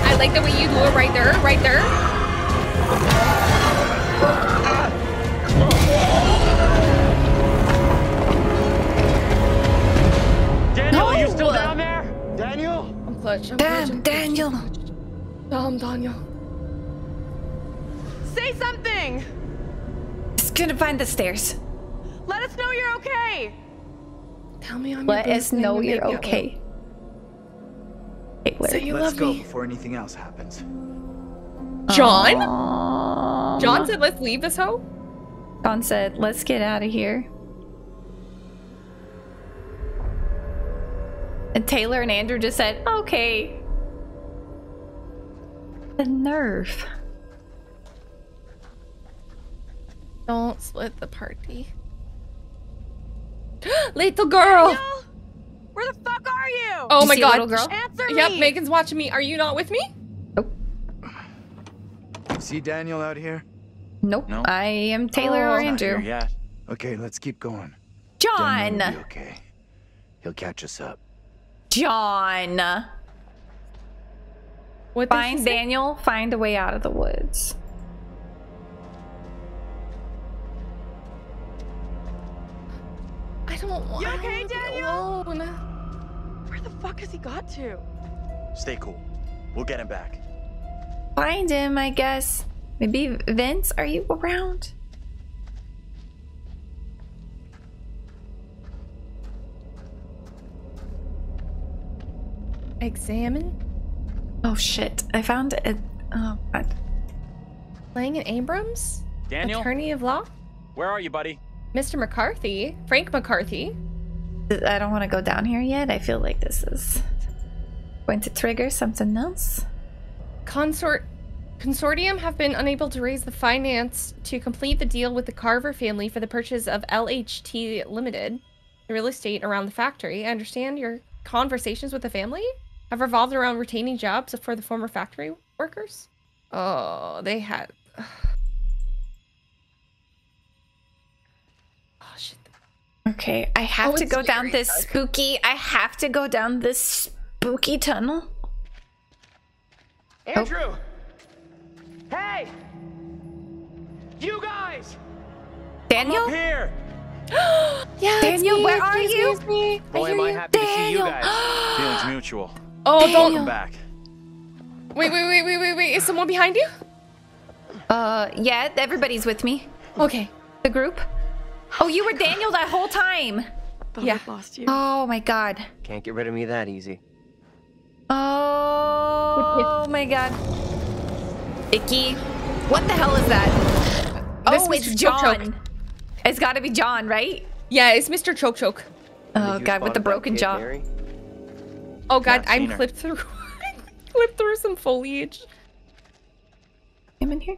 I like the way you do it right there, right there. Clutch. I'm Damn, clutch. Daniel. Damn, Daniel. Say something! Just gonna find the stairs. Let us know you're okay! Tell me I'm Let your us best friend know you're make me okay. Taylor. Say you Let's love go me. before anything else happens. John? Um, John said, let's leave this hoe. John said, let's get out of here. And Taylor and Andrew just said, okay. The nerve. Don't split the party. Little girl. Daniel? Where the fuck are you? Oh You my god. little girl? Answer Yep, me! Megan's watching me. Are you not with me? See Daniel out here? Nope. No. I am Taylor Oh. or Andrew. yet. Okay, let's keep going. John. Be okay. He'll catch us up. John. What Find? Daniel. Find a way out of the woods. I don't want You okay, wanna be Daniel? alone. Where the fuck has he got to? Stay cool. We'll get him back. Find him, I guess. Maybe Vince, are you around? Examine. Oh shit. I found it. Oh god. Lang and Abrams? Daniel? Attorney of law? Where are you, buddy? Mr. McCarthy? Frank McCarthy? I don't want to go down here yet. I feel like this is going to trigger something else. Consort Consortium have been unable to raise the finance to complete the deal with the Carver family for the purchase of LHT Limited, the real estate around the factory. I understand your conversations with the family have revolved around retaining jobs for the former factory workers. Oh, they had. Oh shit! Okay, I have Oh, to go down very this dark. spooky. I have to go down this spooky tunnel. Andrew! Hey! You guys! Daniel? Up here! Yeah, Daniel, where are you? Boy, am I happy to see you guys. Feelings mutual. Oh, don't. Welcome back. Wait, wait, wait, wait, wait, wait. Is someone behind you? Uh, yeah, everybody's with me. Okay. The group. Oh, you were Daniel that whole time. Thought Yeah. I'd lost you. Oh my god. Can't get rid of me that easy. Oh Oh, my god. Icky. What the hell is that? This oh, Mr. it's Choke Choke. John. It's got to be John, right? Yeah, it's Mr. Choke Choke. Oh god, with the broken jaw. Mary? Oh god, I'm her. clipped through. clipped through some foliage. Him in here?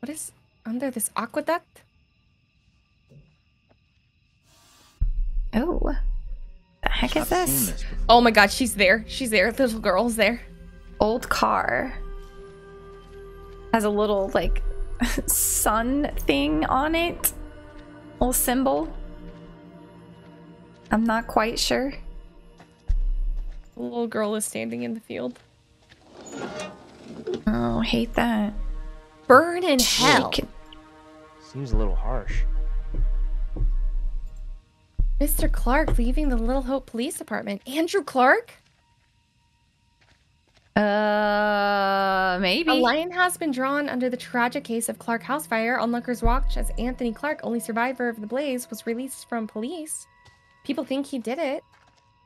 What is under this aqueduct? Oh. The heck is I've seen this? this. Oh my god, she's there. She's there. Little girl's there. Old car. Has a little like sun thing on it. Little symbol. I'm not quite sure. The little girl is standing in the field. Oh, hate that. Burn in hell. Shake. Seems a little harsh. Mr. Clark leaving the Little Hope Police Department. Andrew Clark? Uh, maybe. A line has been drawn under the tragic case of Clark House fire. Onlookers watch as Anthony Clark, only survivor of the blaze, was released from police. People think he did it.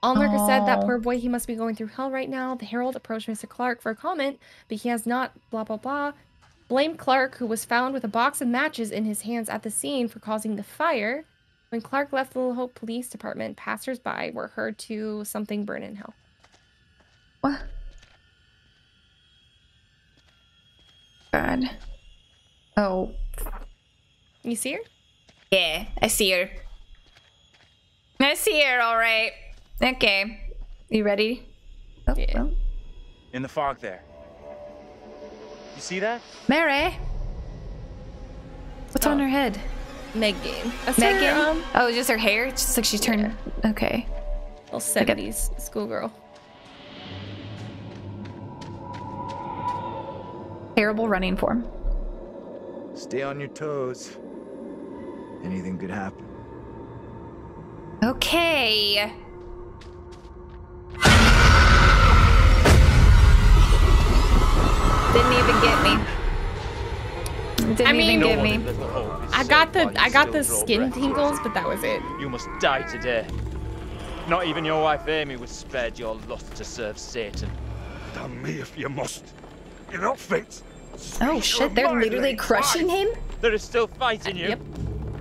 Onlooker said that poor boy, he must be going through hell right now. The Herald approached Mr. Clark for a comment, but he has not. Blah blah blah. Blamed Clark, who was found with a box of matches in his hands at the scene, for causing the fire. When Clark left the Little Hope Police Department, passersby were heard to something burn in hell. What? God. Oh. You see her? Yeah, I see her. I see her, alright. Okay. You ready? Oh, well. In the fog there. You see that? Mary! What's on her head? Megan. That's her, um, oh, just her hair? It's just like she's turned. Okay. Little 70s schoolgirl. Terrible running form. Stay on your toes. Anything could happen. Okay. Didn't even get me. Didn't I mean, even get me. I got the I got the skin tingles, but that was it. You must die today. Not even your wife Amy was spared your lust to serve Satan. Damn me if you must. You're not fit. Oh shit, they're literally crushing him? There is still fight in uh, you. Yep.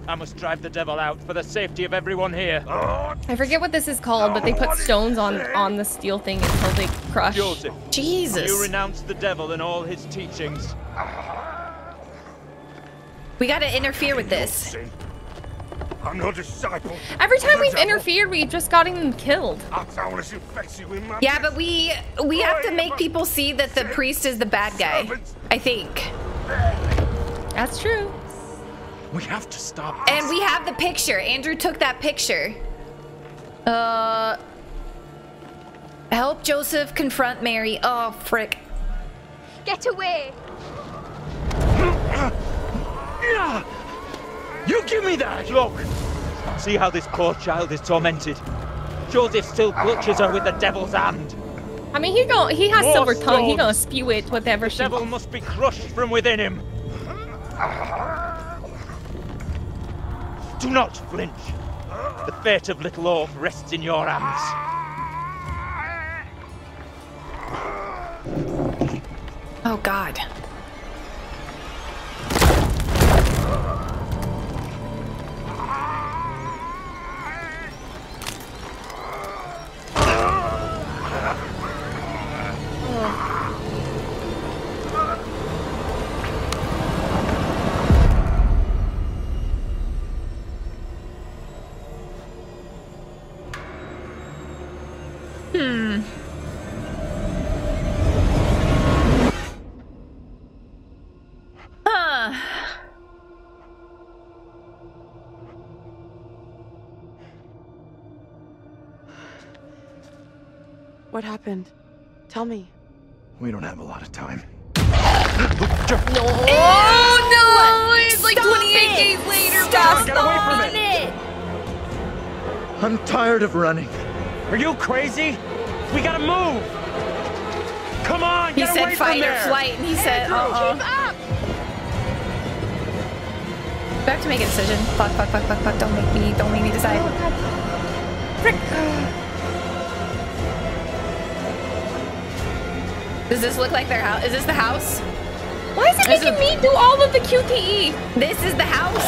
I must drive the devil out for the safety of everyone here. I forget what this is called, but they put stones on on the steel thing until they crush. Joseph. Jesus. You renounce the devil and all his teachings. We gotta interfere with this. I'm no disciple. Every time we've devil. interfered, we've just gotten them killed. I don't want to infect you with my Yeah, but we we have to make people see that the priest is the bad guy. I think. That's true. We have to stop. And we have the picture. Andrew took that picture. Uh Help Joseph confront Mary. Oh frick. Get away! You give me that! Look! See how this poor child is tormented. Joseph still clutches her with the devil's hand. I mean, he gon' he has More silver tongue. He stones. gonna spew it whatever The she devil must be crushed from within him. Do not flinch. The fate of little Orm rests in your hands. Oh god. Hmm. Huh. What happened? Tell me. We don't have a lot of time. No! Oh no! It's like 28 days later. Stop Get away from it. it! I'm tired of running. Are you crazy? We gotta move! Come on, He get said away from fight or there! flight, and he said, uh oh. Do I have to make a decision? Fuck, fuck, fuck, fuck, fuck. Don't make me, don't make me decide. Frick. Does this look like their house? Is this the house? Why is it This making is- me do all of the QTE? This is the house?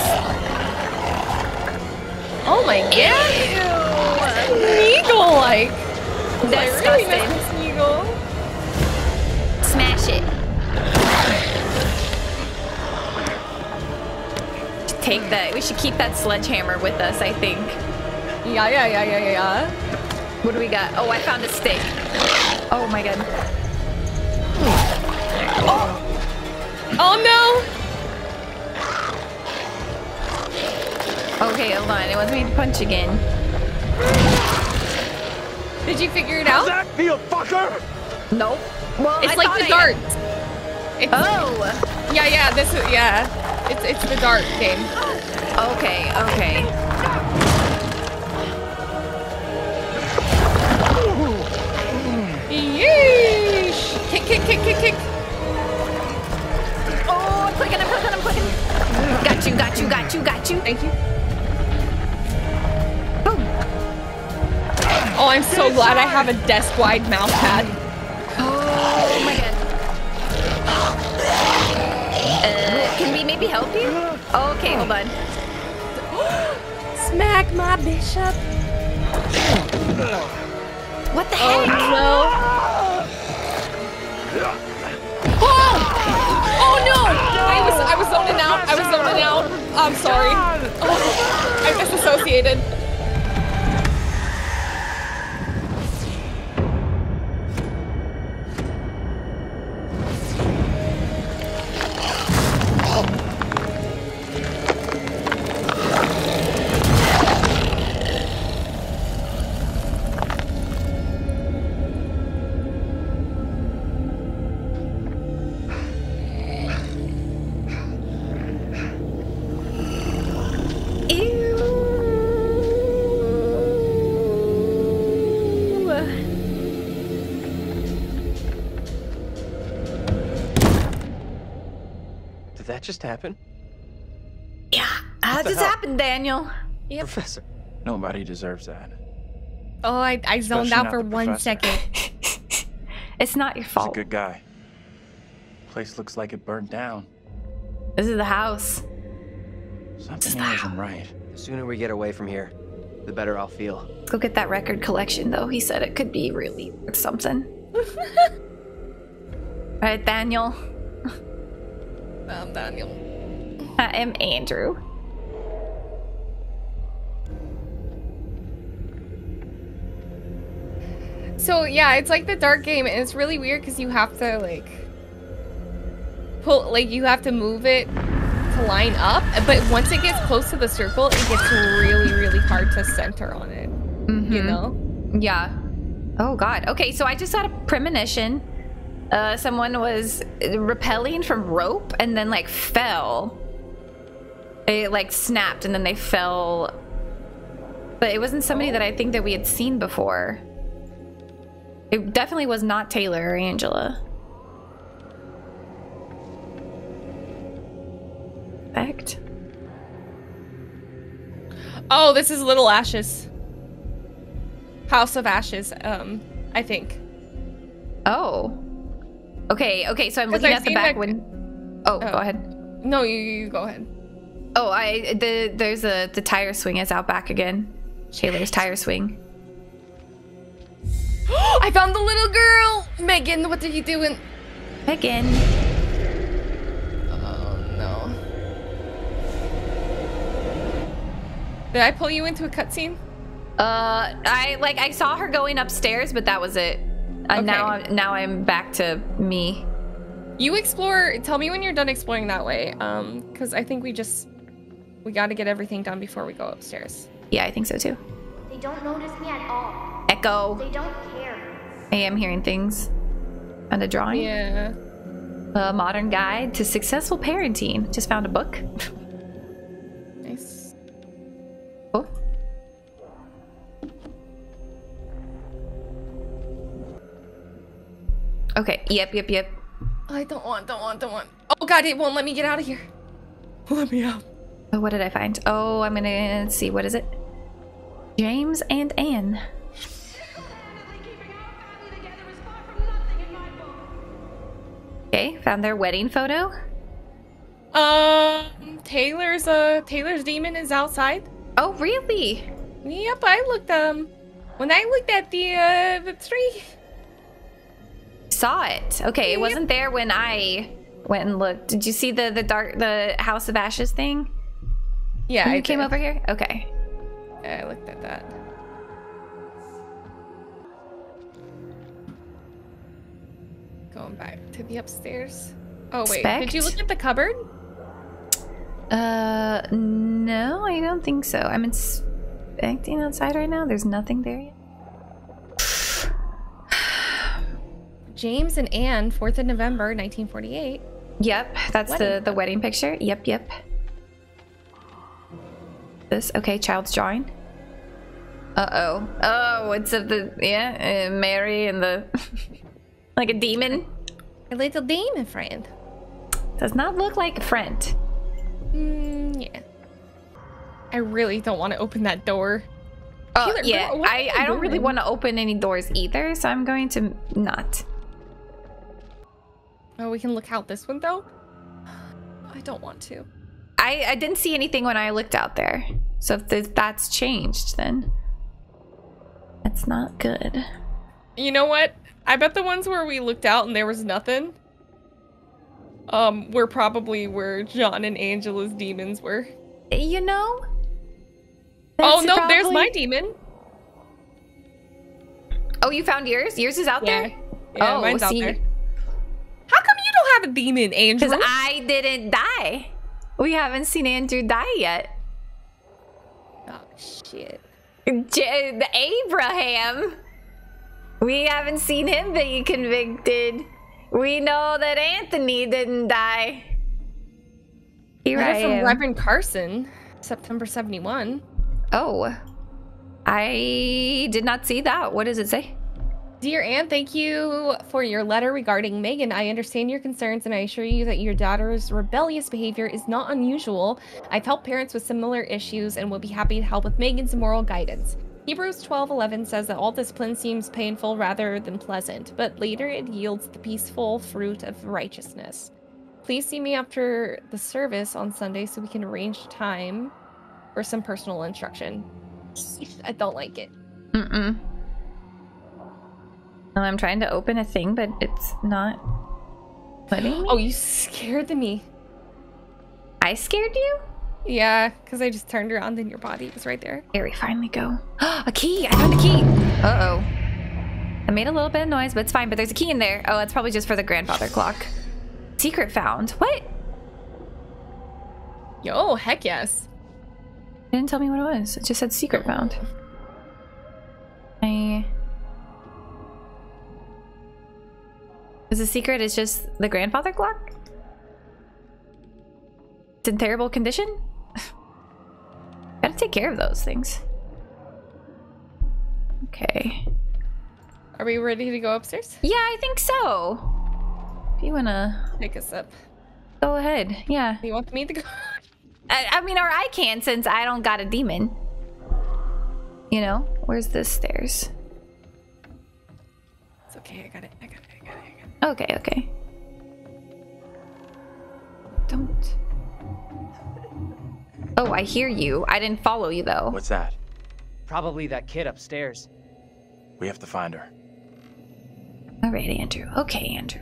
Oh my god! Smeagol like. Disgusting. Really miss Smash it. Take that. We should keep that sledgehammer with us, I think. Yeah, yeah, yeah, yeah, yeah. What do we got? Oh, I found a stick. Oh my god. Oh! Oh no! Okay, hold on. It wants me to punch again. Did you figure it out? that feel, fucker? Nope. Well, It's I like the I- dart. It's, Oh. Yeah, yeah. This is yeah. It's it's the dart game. Okay, okay. Yeesh! Kick, kick, kick, kick, kick. Oh, I'm clicking, I'm clicking, I'm clicking. Got you, got you, got you, got you. Thank you. Oh, I'm so glad I have a desk-wide mouse pad. Oh my god. Uh, can we maybe help you? Okay, hold on. Smack my bishop. What the Oh heck? no. Oh! Oh no! I was I was zoning out. I was zoning out. I'm sorry. Oh, I disassociated. Just happen? How did this happen, Daniel? Yep. Professor. Nobody deserves that. Oh, I, I zoned Especially out for the one professor. second. It's not your fault. He's a good guy. Place looks like it burned down. This is the house. Something here isn't right. The sooner we get away from here, the better I'll feel. Let's go get that record collection, though. He said it could be really something. All right, Daniel. Um, Daniel. I am Andrew. So yeah, it's like the dark game, and it's really weird because you have to like pull, like you have to move it to line up. But once it gets close to the circle, it gets really, really hard to center on it. You Mhm. know? Yeah. Oh God. Okay, so I just had a premonition. Uh, someone was repelling from rope and then like fell. It like snapped and then they fell. But it wasn't somebody that I think that we had seen before. It definitely was not Taylor or Angela. Perfect. Oh, this is Little Ashes. House of Ashes. Um, I think. Oh. Okay, okay, so I'm looking I've at the back that- when Oh, go ahead. No, you, you go ahead. Oh, I the there's a the tire swing is out back again. Taylor's tire swing. I found the little girl. Megan, what are you doing? Megan. Oh no. Did I pull you into a cutscene? Uh, I like I saw her going upstairs, but that was it. Uh, Now I'm now I'm back to me. You explore. Tell me when you're done exploring that way. Um, because I think we just we got to get everything done before we go upstairs. Yeah, I think so too. They don't notice me at all. Echo. They don't care. I am hearing things. And a drawing. Yeah. A modern guide to successful parenting. Just found a book. Okay. Yep. Yep. Yep. I don't want. Don't want. Don't want. Oh God! It won't let me get out of here. Let me out. Oh, what did I find? Oh, I'm gonna see. What is it? James and Anne. Okay, found their wedding photo. Um, Taylor's uh Taylor's demon is outside. Oh, really? Yep, I looked um when I looked at the uh the tree. Saw it. Okay, it wasn't there when I went and looked. Did you see the the dark the House of Ashes thing? Yeah, When I you came did. over here. Okay. I looked at that. Going back to the upstairs. Oh wait, did you look at the cupboard? Uh, no, I don't think so. I'm inspecting outside right now. There's nothing there yet. James and Anne, 4th of November, 1948. Yep, that's the Wedding the wedding picture. Yep, yep. This okay, child's drawing. Uh oh. Oh, it's of the yeah, uh, Mary and the like a demon. A little demon friend. Does not look like a friend. Mm, yeah. I really don't want to open that door. Oh, Taylor, yeah. girl, I, I don't really want to open any doors either, so I'm going to not. Oh, we can look out this window? I don't want to. I, I didn't see anything when I looked out there. So if th- that's changed, then that's not good. You know what? I bet the ones where we looked out and there was nothing um were probably where John and Angela's demons were. You know? oh no, there's my demon. Oh, you found yours? Yours is out Yeah. there? Yeah, oh, mine's out see, there. How come you don't have a demon, Andrew? Because I didn't die. We haven't seen Andrew die yet. Oh shit. J- Abraham. We haven't seen him be convicted. We know that Anthony didn't die. Here I Letter from am. Reverend Carson, September 71. Oh. I did not see that. What does it say? Dear Anne, thank you for your letter regarding Megan. I understand your concerns and I assure you that your daughter's rebellious behavior is not unusual. I've helped parents with similar issues and will be happy to help with Megan's moral guidance. Hebrews 12:11 says that all discipline seems painful rather than pleasant, but later it yields the peaceful fruit of righteousness. Please see me after the service on Sunday so we can arrange time for some personal instruction. I don't like it. Mm-mm. No, I'm trying to open a thing, but it's not letting me. Oh, you scared me. I scared you? Yeah, because I just turned around and your body was right there. Here we finally go. a key! I found a key! Uh-oh. I made a little bit of noise, but it's fine. But there's a key in there. Oh, it's probably just for the grandfather clock. Secret found. What? Yo, heck yes. It didn't tell me what it was. It just said secret found. I... Is the secret is just the grandfather clock? It's in terrible condition? Gotta take care of those things. Okay. Are we ready to go upstairs? Yeah, I think so. If you wanna Take us up. go ahead, yeah. You want me to go? I, I mean, or I can since I don't got a demon. You know, where's the stairs? It's okay, I got it. Okay, okay. Don't. Oh, I hear you. I didn't follow you though. What's that? Probably that kid upstairs. We have to find her. All right, Andrew. Okay, Andrew.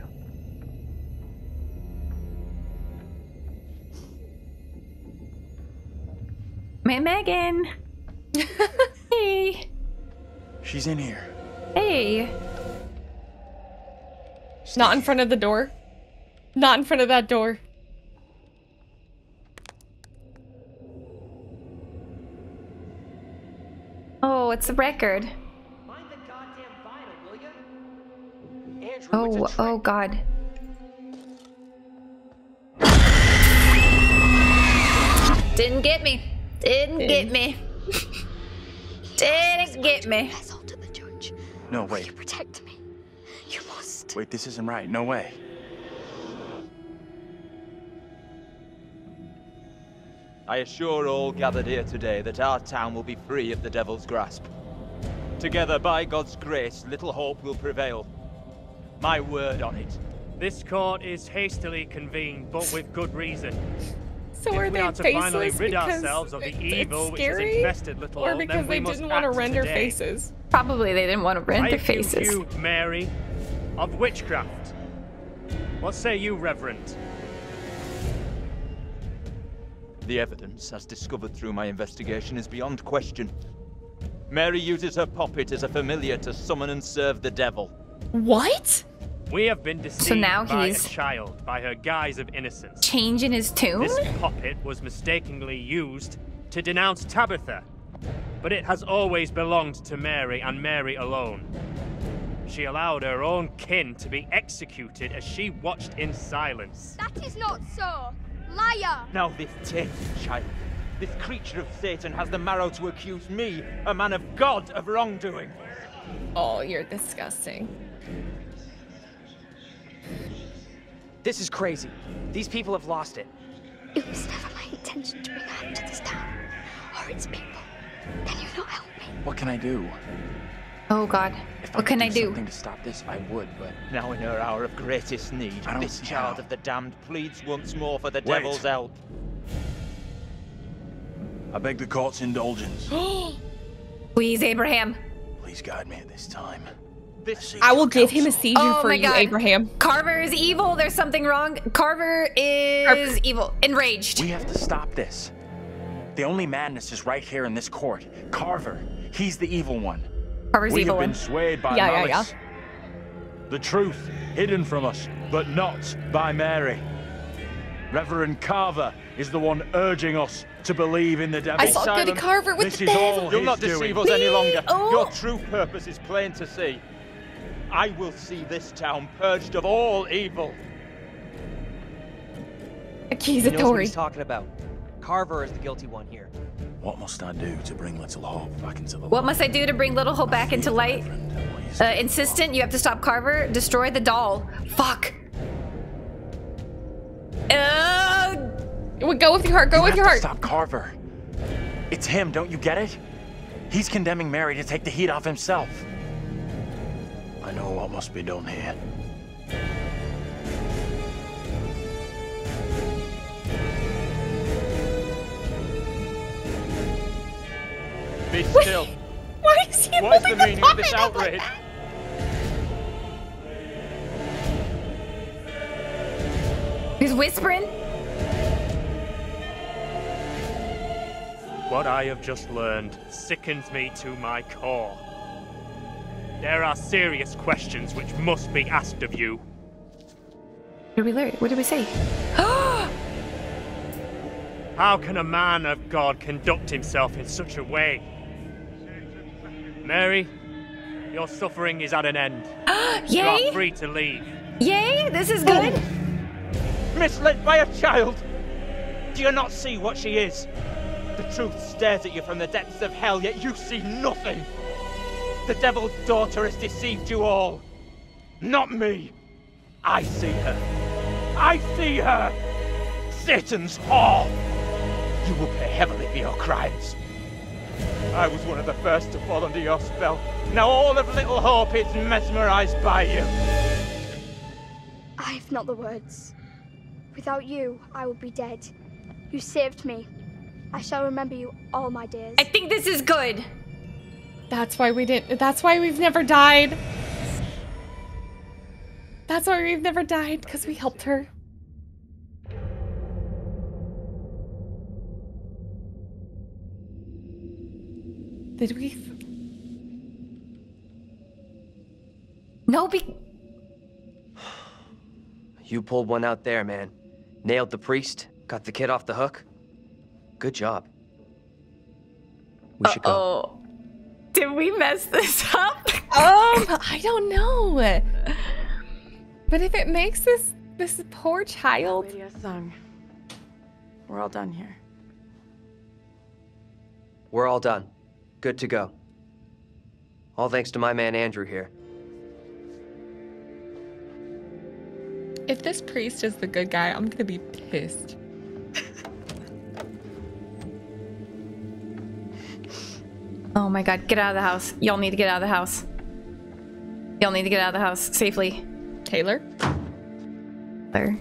Me- Megan. hey. She's in here. Hey. It. Not in front of the door. Not in front of that door. Oh, it's the record. Oh, oh God. Didn't get me. Didn't get me. Didn't get me. No, wait. Protect me. Wait, this isn't right. No way. I assure all gathered here today that our town will be free of the devil's grasp. Together, by God's grace, little hope will prevail. My word on it. This court is hastily convened, but with good reason. So if are we they are to finally faceless rid because ourselves of the it's evil which has scary? infested Little Or because then we they must didn't want to act render today. faces? Probably they didn't want to rent I their faces. you, Mary, of witchcraft. What say you, Reverend? The evidence, as discovered through my investigation, is beyond question. Mary uses her puppet as a familiar to summon and serve the devil. What? We have been deceived so now by he's- a child by her guise of innocence. Change in his tune? This puppet was mistakenly used to denounce Tabitha, but it has always belonged to Mary and Mary alone. She allowed her own kin to be executed as she watched in silence. That is not so. Liar! Now this tainted child, this creature of Satan has the marrow to accuse me, a man of God, of wrongdoing. Oh, you're disgusting. This is crazy. These people have lost it. It was never my intention to bring harm to this town or its people. Can you not help me? What can I do? Oh god. If What I can could I do? Something to stop this, I would, but Now in her hour of greatest need, this child how. of the damned pleads once more for the Wait. devil's help. I beg the court's indulgence. Please, Abraham. Please guide me at this time. This I will give him a seizure Oh for my you, God. Abraham. Carver is evil. There's something wrong. Carver is evil. Enraged. we have to stop this. The only madness is right here in this court. Carver, he's the evil one. Carver's we evil have been swayed by Yeah, yeah, malice. The truth hidden from us, but not by Mary. Reverend Carver is the one urging us to believe in the devil. I saw Goody Carver with this the is devil. all You'll not deceive doing. us any longer. Oh. Your true purpose is plain to see. I will see this town purged of all evil. He knows what Accusatory. he's talking about. Carver is the guilty one here. What must I do to bring Little Hope back into the What must I do to bring Little Hope back into light? Uh, insistent, you have to stop Carver. Destroy the doll. Fuck. Uh, Go with your heart. Go You with have your to heart. Stop Carver. It's him, don't you get it? He's condemning Mary to take the heat off himself. I know what must be done here. Be still. Why is he What is the holding meaning of this puppet up like outrage? he's whispering. What I have just learned sickens me to my core. There are serious questions which must be asked of you. What did we learn? What did we say? How can a man of God conduct himself in such a way? Mary, your suffering is at an end. Yay! You are free to leave. Yay! This is good. Misled by a child! Do you not see what she is? The truth stares at you from the depths of hell, yet you see nothing! The devil's daughter has deceived you all! Not me! I see her! I see her! Satan's whore! You will pay heavily for your crimes. I was one of the first to fall under your spell. Now all of Little Hope is mesmerized by you. I've not the words. Without you, I would be dead. You saved me. I shall remember you all my days. I think this is good. That's why we didn't. That's why we've never died. That's why we've never died because we helped her. Did we? No, be- You pulled one out there, man. Nailed the priest, got the kid off the hook. Good job. We should go. Oh. Did we mess this up? Um, I don't know. But if it makes this this poor child. Lydia sung. We're all done here. We're all done. Good to go. All thanks to my man Andrew here. If this priest is the good guy, I'm gonna be pissed. Oh my god, get out of the house. Y'all need to get out of the house. Y'all need to get out of the house safely. Taylor? There.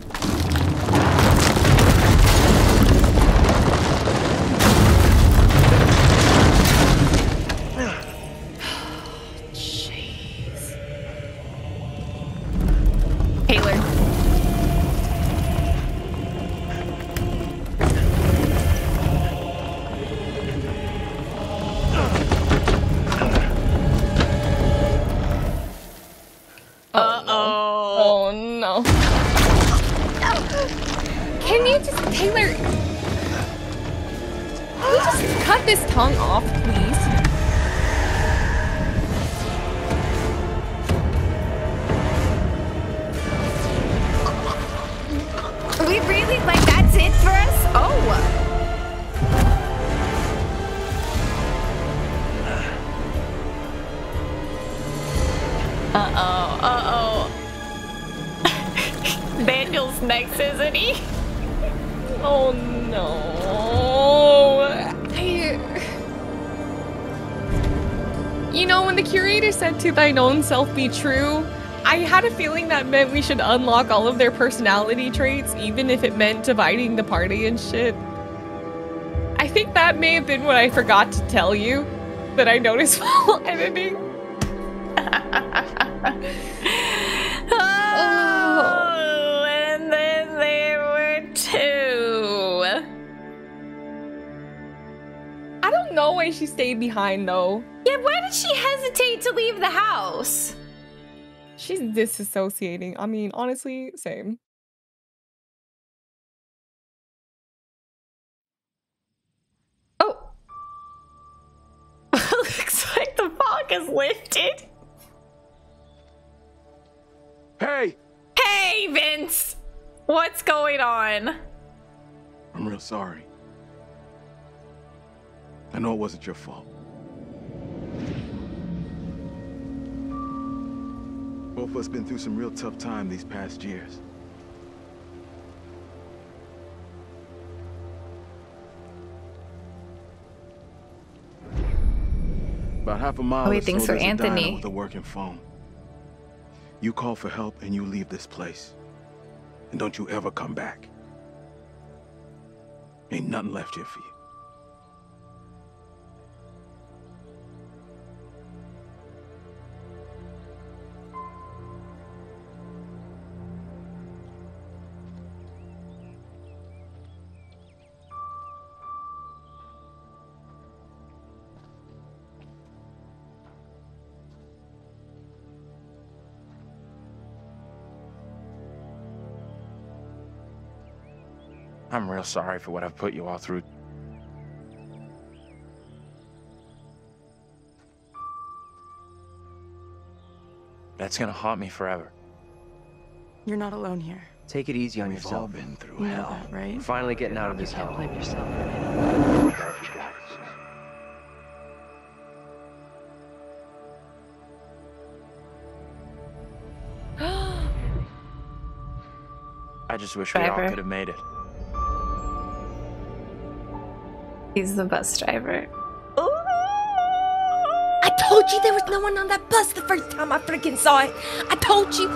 Thine own self be true, I had a feeling that meant we should unlock all of their personality traits, even if it meant dividing the party and shit. I think that may have been what I forgot to tell you that I noticed while editing. don't why she stayed behind though. Yeah, why did she hesitate to leave the house? She's disassociating. I mean, honestly, same. Oh. Looks like the fog is lifted. Hey! Hey, Vince! What's going on? I'm real sorry. I know it wasn't your fault. Both of us been through some real tough time these past years. About half a mile Oh, he or so, for there's a diner Anthony. with a working phone. You call for help and you leave this place. And don't you ever come back. Ain't nothing left here for you. I'm real sorry for what I've put you all through. That's gonna haunt me forever. You're not alone here. Take it easy on yourself. We've all been through You know hell. that, right? We're finally getting out of this hell. Blame yourself. I just wish we all could have made it. He's the bus driver. I told you there was no one on that bus the first time I freaking saw it. I told you.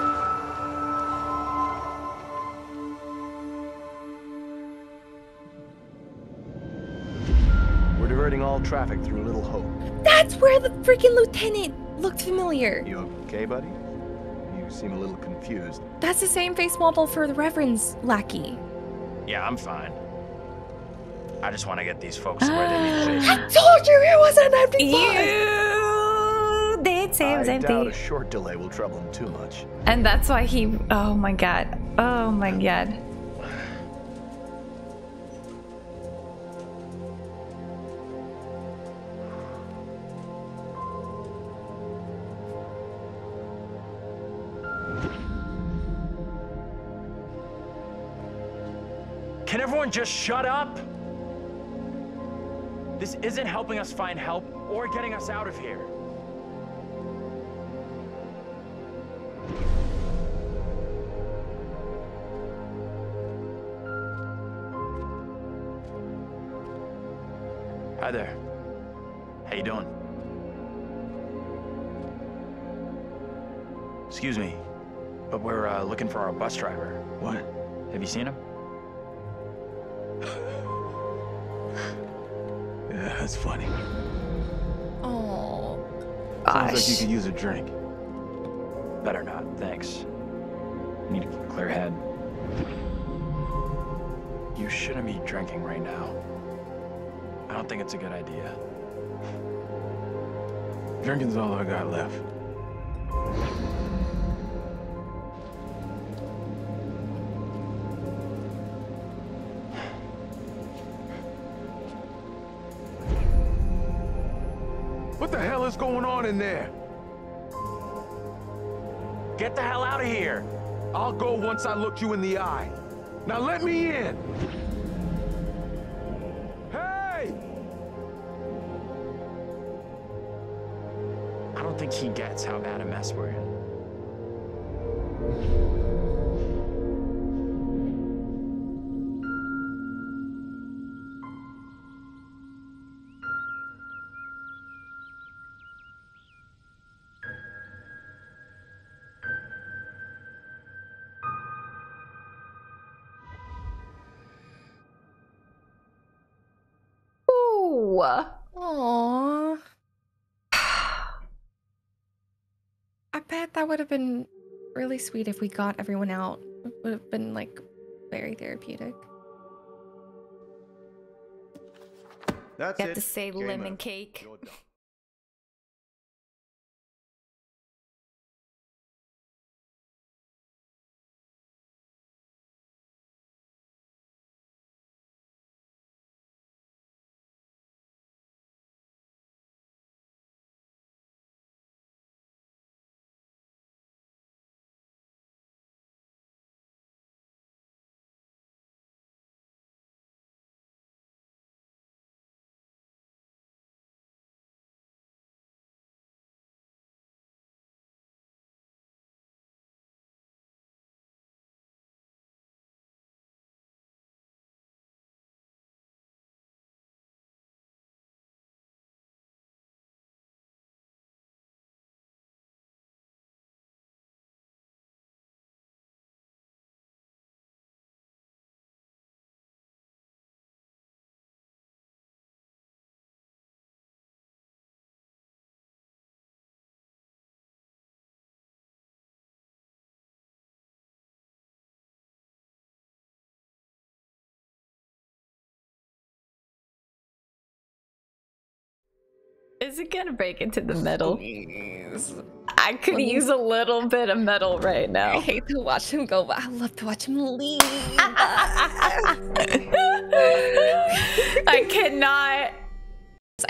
We're diverting all traffic through Little Hope. That's where the freaking lieutenant looked familiar. You okay, buddy? You seem a little confused. That's the same face model for the Reverend's lackey. Yeah, I'm fine. I just want to get these folks where they need to be. I told you it was an empty bus. You did say it was I empty. doubt a short delay will trouble him too much. And that's why he. Oh my god. Oh my god. Can everyone just shut up? This isn't helping us find help or getting us out of here. Hi there. How you doing? Excuse me, but we're uh, looking for our bus driver. What? Have you seen him? That's funny. Oh. Sounds like you could use a drink. Better not, thanks. Need to a clear head. You shouldn't be drinking right now. I don't think it's a good idea. Drinking's all I got left. On in there? Get the hell out of here! I'll go once I look you in the eye. Now let me in! Hey! I don't think he gets how bad a mess we're in. Really sweet if we got everyone out. It would have been like very therapeutic. That's you have to say lemon cake. Is it gonna break into the metal? Please. I could Please. use a little bit of metal right now. I hate to watch him go, but I love to watch him leave. I cannot.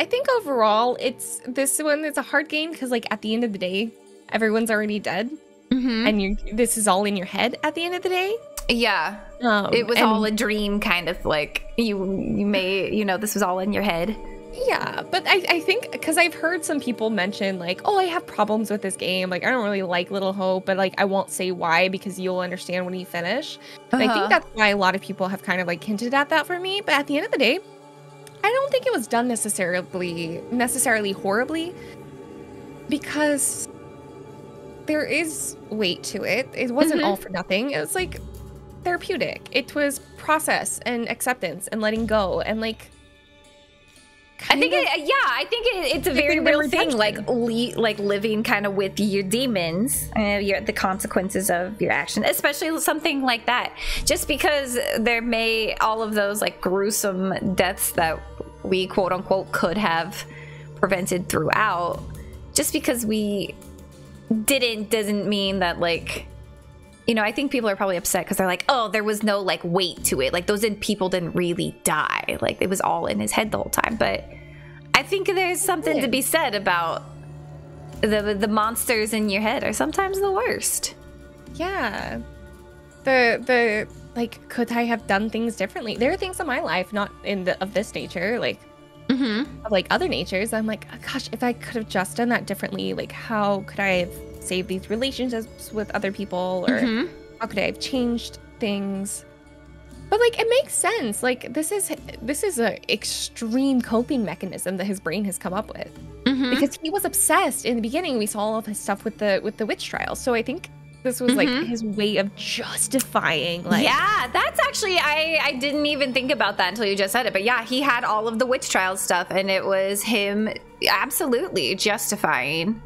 I think overall, it's this one is a hard game because, like, at the end of the day, everyone's already dead, Mm-hmm. and you this is all in your head. At the end of the day, Yeah. um, it was all a dream, kind of like you. You may, you know, this was all in your head. Yeah, but I, I think because I've heard some people mention like, oh, I have problems with this game. Like, I don't really like Little Hope, but like, I won't say why because you'll understand when you finish. And I Uh-huh. think that's why a lot of people have kind of like hinted at that for me. But at the end of the day, I don't think it was done necessarily necessarily horribly because there is weight to it. It wasn't Mhm. all for nothing. It was like therapeutic. It was process and acceptance and letting go and like I think, it, yeah, I think it, it's a very real thing, like le- like living kind of with your demons, uh, your the consequences of your action, especially something like that. Just because there may all of those like gruesome deaths that we quote unquote could have prevented throughout, just because we didn't doesn't mean that like you know, I think people are probably upset because they're like, oh, there was no like weight to it. Like those people didn't really die. Like it was all in his head the whole time. But I think there's something to be said about the the monsters in your head are sometimes the worst. Yeah. The the like could I have done things differently? There are things in my life not in the of this nature, like mm-hmm. of like other natures. I'm like, "Oh, gosh, if I could have just done that differently, like how could I have saved these relationships with other people or Mhm. how could I have changed things? But like it makes sense. Like this is this is a extreme coping mechanism that his brain has come up with. Mm-hmm. Because he was obsessed in the beginning. We saw all of his stuff with the with the witch trials. So I think this was like Mhm. his way of justifying like yeah, that's actually I I didn't even think about that until you just said it. But yeah, he had all of the witch trials stuff, and it was him absolutely justifying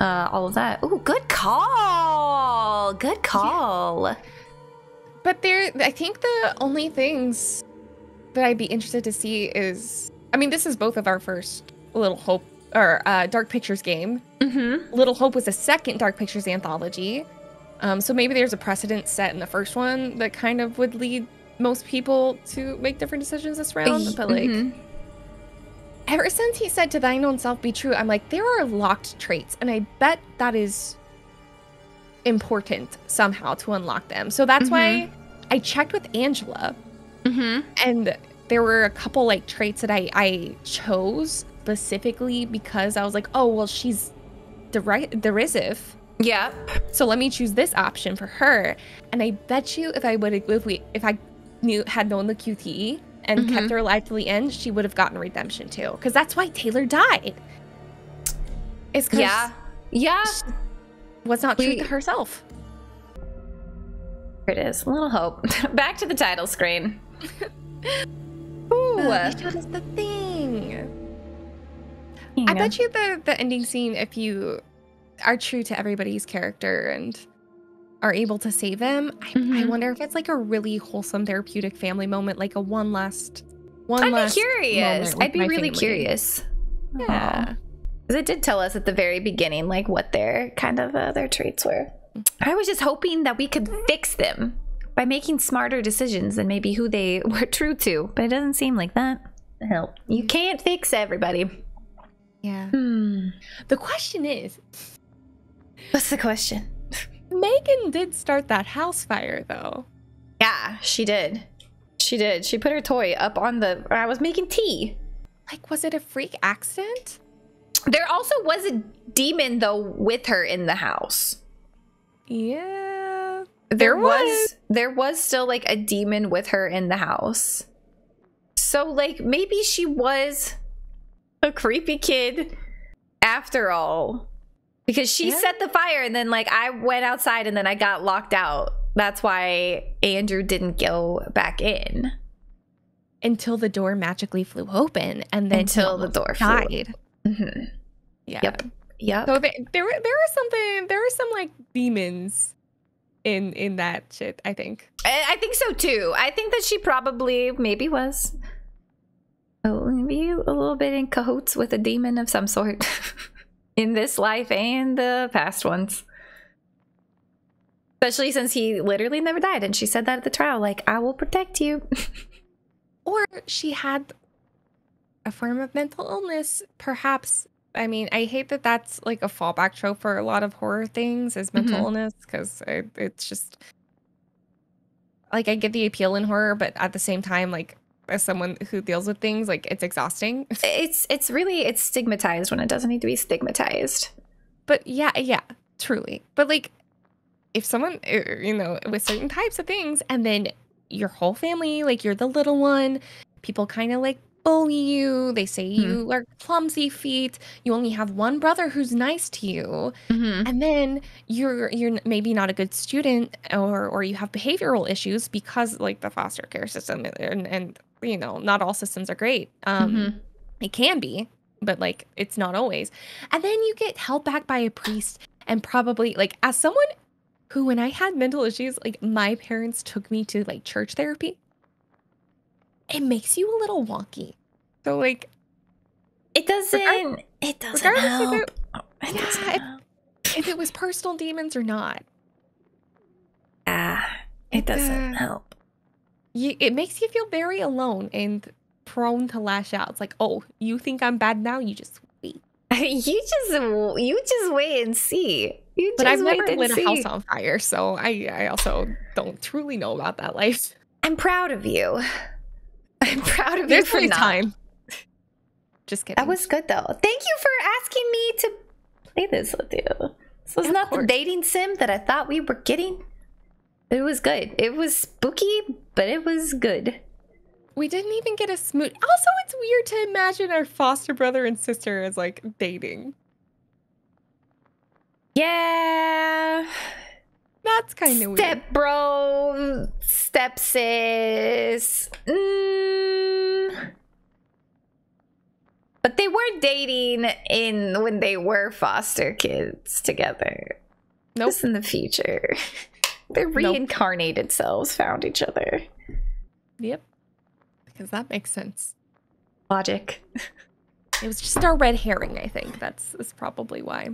uh, all of that. Ooh, good call. Good call. But there, I think the only things that I'd be interested to see is, I mean, this is both of our first Little Hope or uh, Dark Pictures game. Mm-hmm. Little Hope was the second Dark Pictures anthology. Um, so maybe there's a precedent set in the first one that kind of would lead most people to make different decisions this round. But like, Mhm. Ever since he said to thine own self be true, I'm like, there are locked traits, and I bet that is important somehow to unlock them. So that's why I checked with Angela, Mm-hmm. and there were a couple like traits that I I chose specifically because I was like, oh well, she's deri- derisive. Yep. So let me choose this option for her. And I bet you if I would if we if I knew had known the QTE and Mhm. kept her alive till the end, she would have gotten redemption too. Because that's why Taylor died. It's because Yeah. Yeah. was not true to herself. Here it is. A little hope. Back to the title screen. Ooh, they showed us the thing. I bet you the the ending scene, if you are true to everybody's character and are able to save them, I, I Mhm. wonder if it's like a really whole,some therapeutic family moment, like a one last, one I'd last. be curious. I'd be really family. curious. Yeah. Because it did tell us at the very beginning, like what their kind of uh, their traits were. I was just hoping that we could fix them by making smarter decisions than maybe who they were true to, but it doesn't seem like that. Help. You can't fix everybody. Yeah. Hmm. The question is, What's the question? Megan did start that house fire, though. Yeah, she did. She did. She put her toy up on the. I was making tea. Like, was it a freak accident? There also was a demon though with her in the house. Yeah. There There was. was. there was still like a demon with her in the house. So like maybe she was a creepy kid after all. Because she Yeah. set the fire and then like I went outside and then I got locked out. That's why Andrew didn't go back in. Until the door magically flew open, and then Until the door flew- died. hmm Yeah. Yep. Yep. So there, there, were- there was something. There were some like demons in in that shit. I think. I I think so too. I think that she probably maybe was oh, maybe a little bit in cahoots with a demon of some sort in this life and the past ones. Especially since he literally never died, and she said that at the trial, like, I will protect you. Or she had a form of mental illness, perhaps. I mean, I hate that that's like a fallback trope for a lot of horror things is mental Mhm. illness because it, it's just like I get the appeal in horror, but at the same time, like as someone who deals with things, like it's exhausting. it's it's really it's stigmatized when it doesn't need to be stigmatized. But yeah, yeah, truly. But like, if someone, uh, you know, with certain types of things, and then your whole family, like you're the little one, people kind of like bully you. They say hmm. you are clumsy feet. You only have one brother who's nice to you, mm-hmm. and then you're you're maybe not a good student, or or you have behavioral issues because like the foster care system, uh, and and you know, not all systems are great. Um, Mhm. it can be, but like it's not always. And then you get held back by a priest and probably like as someone who when I had mental issues, like my parents took me to like church therapy. It makes you a little wonky. So like It doesn't it doesn't help. it, yeah, if, if it was personal demons or not. Ah, it doesn't uh, help. You, it makes you feel very alone and prone to lash out. It's like, oh, you think I'm bad now? You just wait. you just you just wait and see. You But I've never lit a house on fire, so I I also don't truly know about that life. I'm proud of you. I'm proud of There's you for not. time. Just kidding. That was good though. Thank you for asking me to play this with you. This was not the dating sim that I thought we were getting. It was good. It was spooky, but it was good. We didn't even get a smooch. Also, it's weird to imagine our foster brother and sister as like dating. Yeah. That's kind of weird. Step bro, step sis. Mm. But they weren't dating in when they were foster kids together. Nope. Just in the future. Their Nope. reincarnated selves found each other. Yep. Because that makes sense. Logic. It was just our red herring, I think. That's, that's probably why.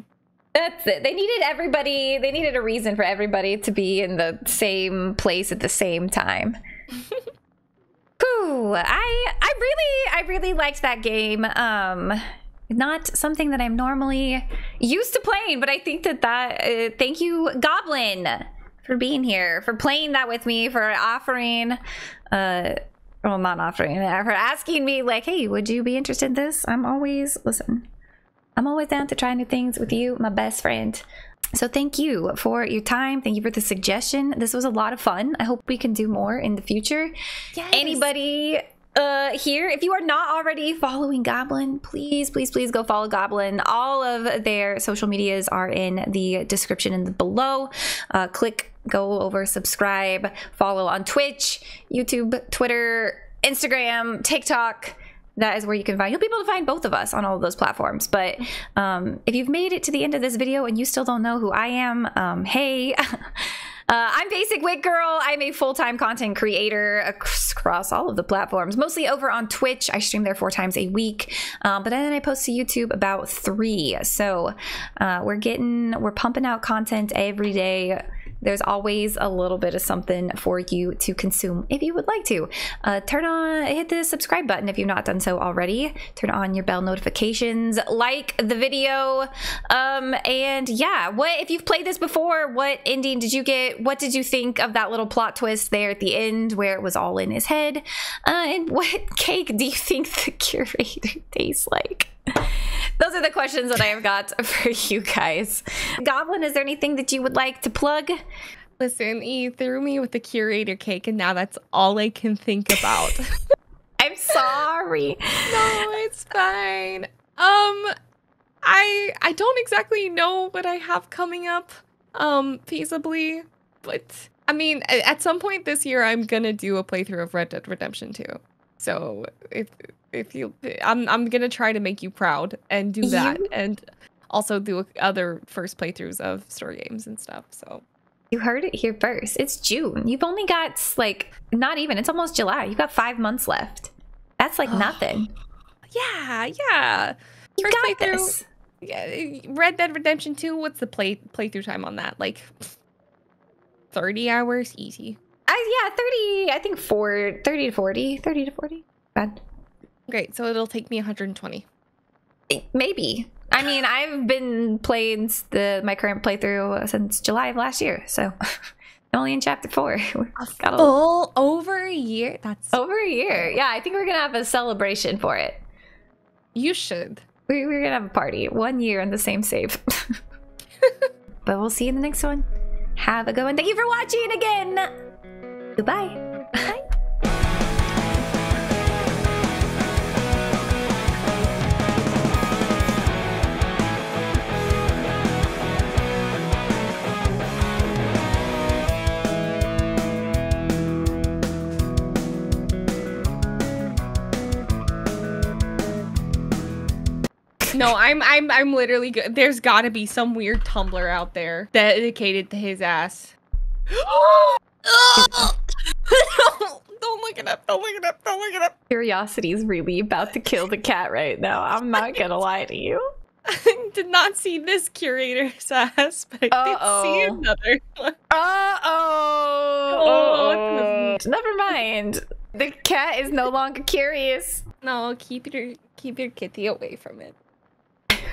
That's it. They needed everybody, they needed a reason for everybody to be in the same place at the same time. Whew, I I really I really liked that game. Um not something that I'm normally used to playing, but I think that that uh, thank you Goblin for being here, for playing that with me, for offering uh well not offering, uh, for asking me like, "Hey, would you be interested in this?" I'm always listen. I'm always down to try new things with you, my best friend. So thank you for your time. Thank you for the suggestion. This was a lot of fun. I hope we can do more in the future. Anybody uh here, if you are not already following Goblin, please, please, please go follow Goblin. All of their social medias are in the description in the below. Uh, click, go over, subscribe, follow on Twitch, YouTube, Twitter, Instagram, TikTok that is where you can find. You'll be able to find both of us on all of those platforms. But um, if you've made it to the end of this video and you still don't know who I am, um, hey. Uh, I'm Basic Wit Girl. I'm a full time content creator across all of the platforms, mostly over on Twitch. I stream there four times a week, um, but then I post to YouTube about three. So uh, we're getting, we're pumping out content every day there's always a little bit of something for you to consume if you would like to. Uh, turn on, hit the subscribe button if you've not done so already. Turn on your bell notifications, like the video, um, and yeah, what if you've played this before? What ending did you get? What did you think of that little plot twist there at the end where it was all in his head? Uh, and what cake do you think the curator tastes like? Those are the questions that I have got for you guys. Goblin, is there anything that you would like to plug? Listen, he threw me with the curator cake, and now that's all I can think about. I'm sorry. no, it's fine. Um, I I don't exactly know what I have coming up, um, feasibly, but I mean, at some point this year, I'm gonna do a playthrough of Red Dead Redemption 2. So if if you I'm I'm gonna try to make you proud and do that you... and also do other first playthroughs of story games and stuff. So you heard it here first. It's June. You've only got like not even. It's almost July. You've got five months left. That's like nothing. Yeah, yeah. You first got playthrough. This. Yeah, Red Dead Redemption 2, what's the play playthrough time on that? Like 30 hours easy. Uh, yeah, 30, I think four, 30 to 40, 30 to 40. Bad. Great. So it'll take me 120. Maybe. I mean, I've been playing the my current playthrough since July of last year, so I'm only in chapter four. Got a full over a year. That's over a year. Yeah, I think we're gonna have a celebration for it. You should. We, we're gonna have a party. One year in the same save. but we'll see you in the next one. Have a good one. Thank you for watching again. Goodbye. Bye. No, I'm I'm I'm literally good. There's got to be some weird Tumblr out there dedicated to his ass. don't look it up. Don't look it up. Don't look it up. Curiosity is really about to kill the cat right now. I'm not gonna lie to you. I did not see this curator's ass, but I did see another one. Uh oh. Never mind. The cat is no longer curious. No, keep your keep your kitty away from it.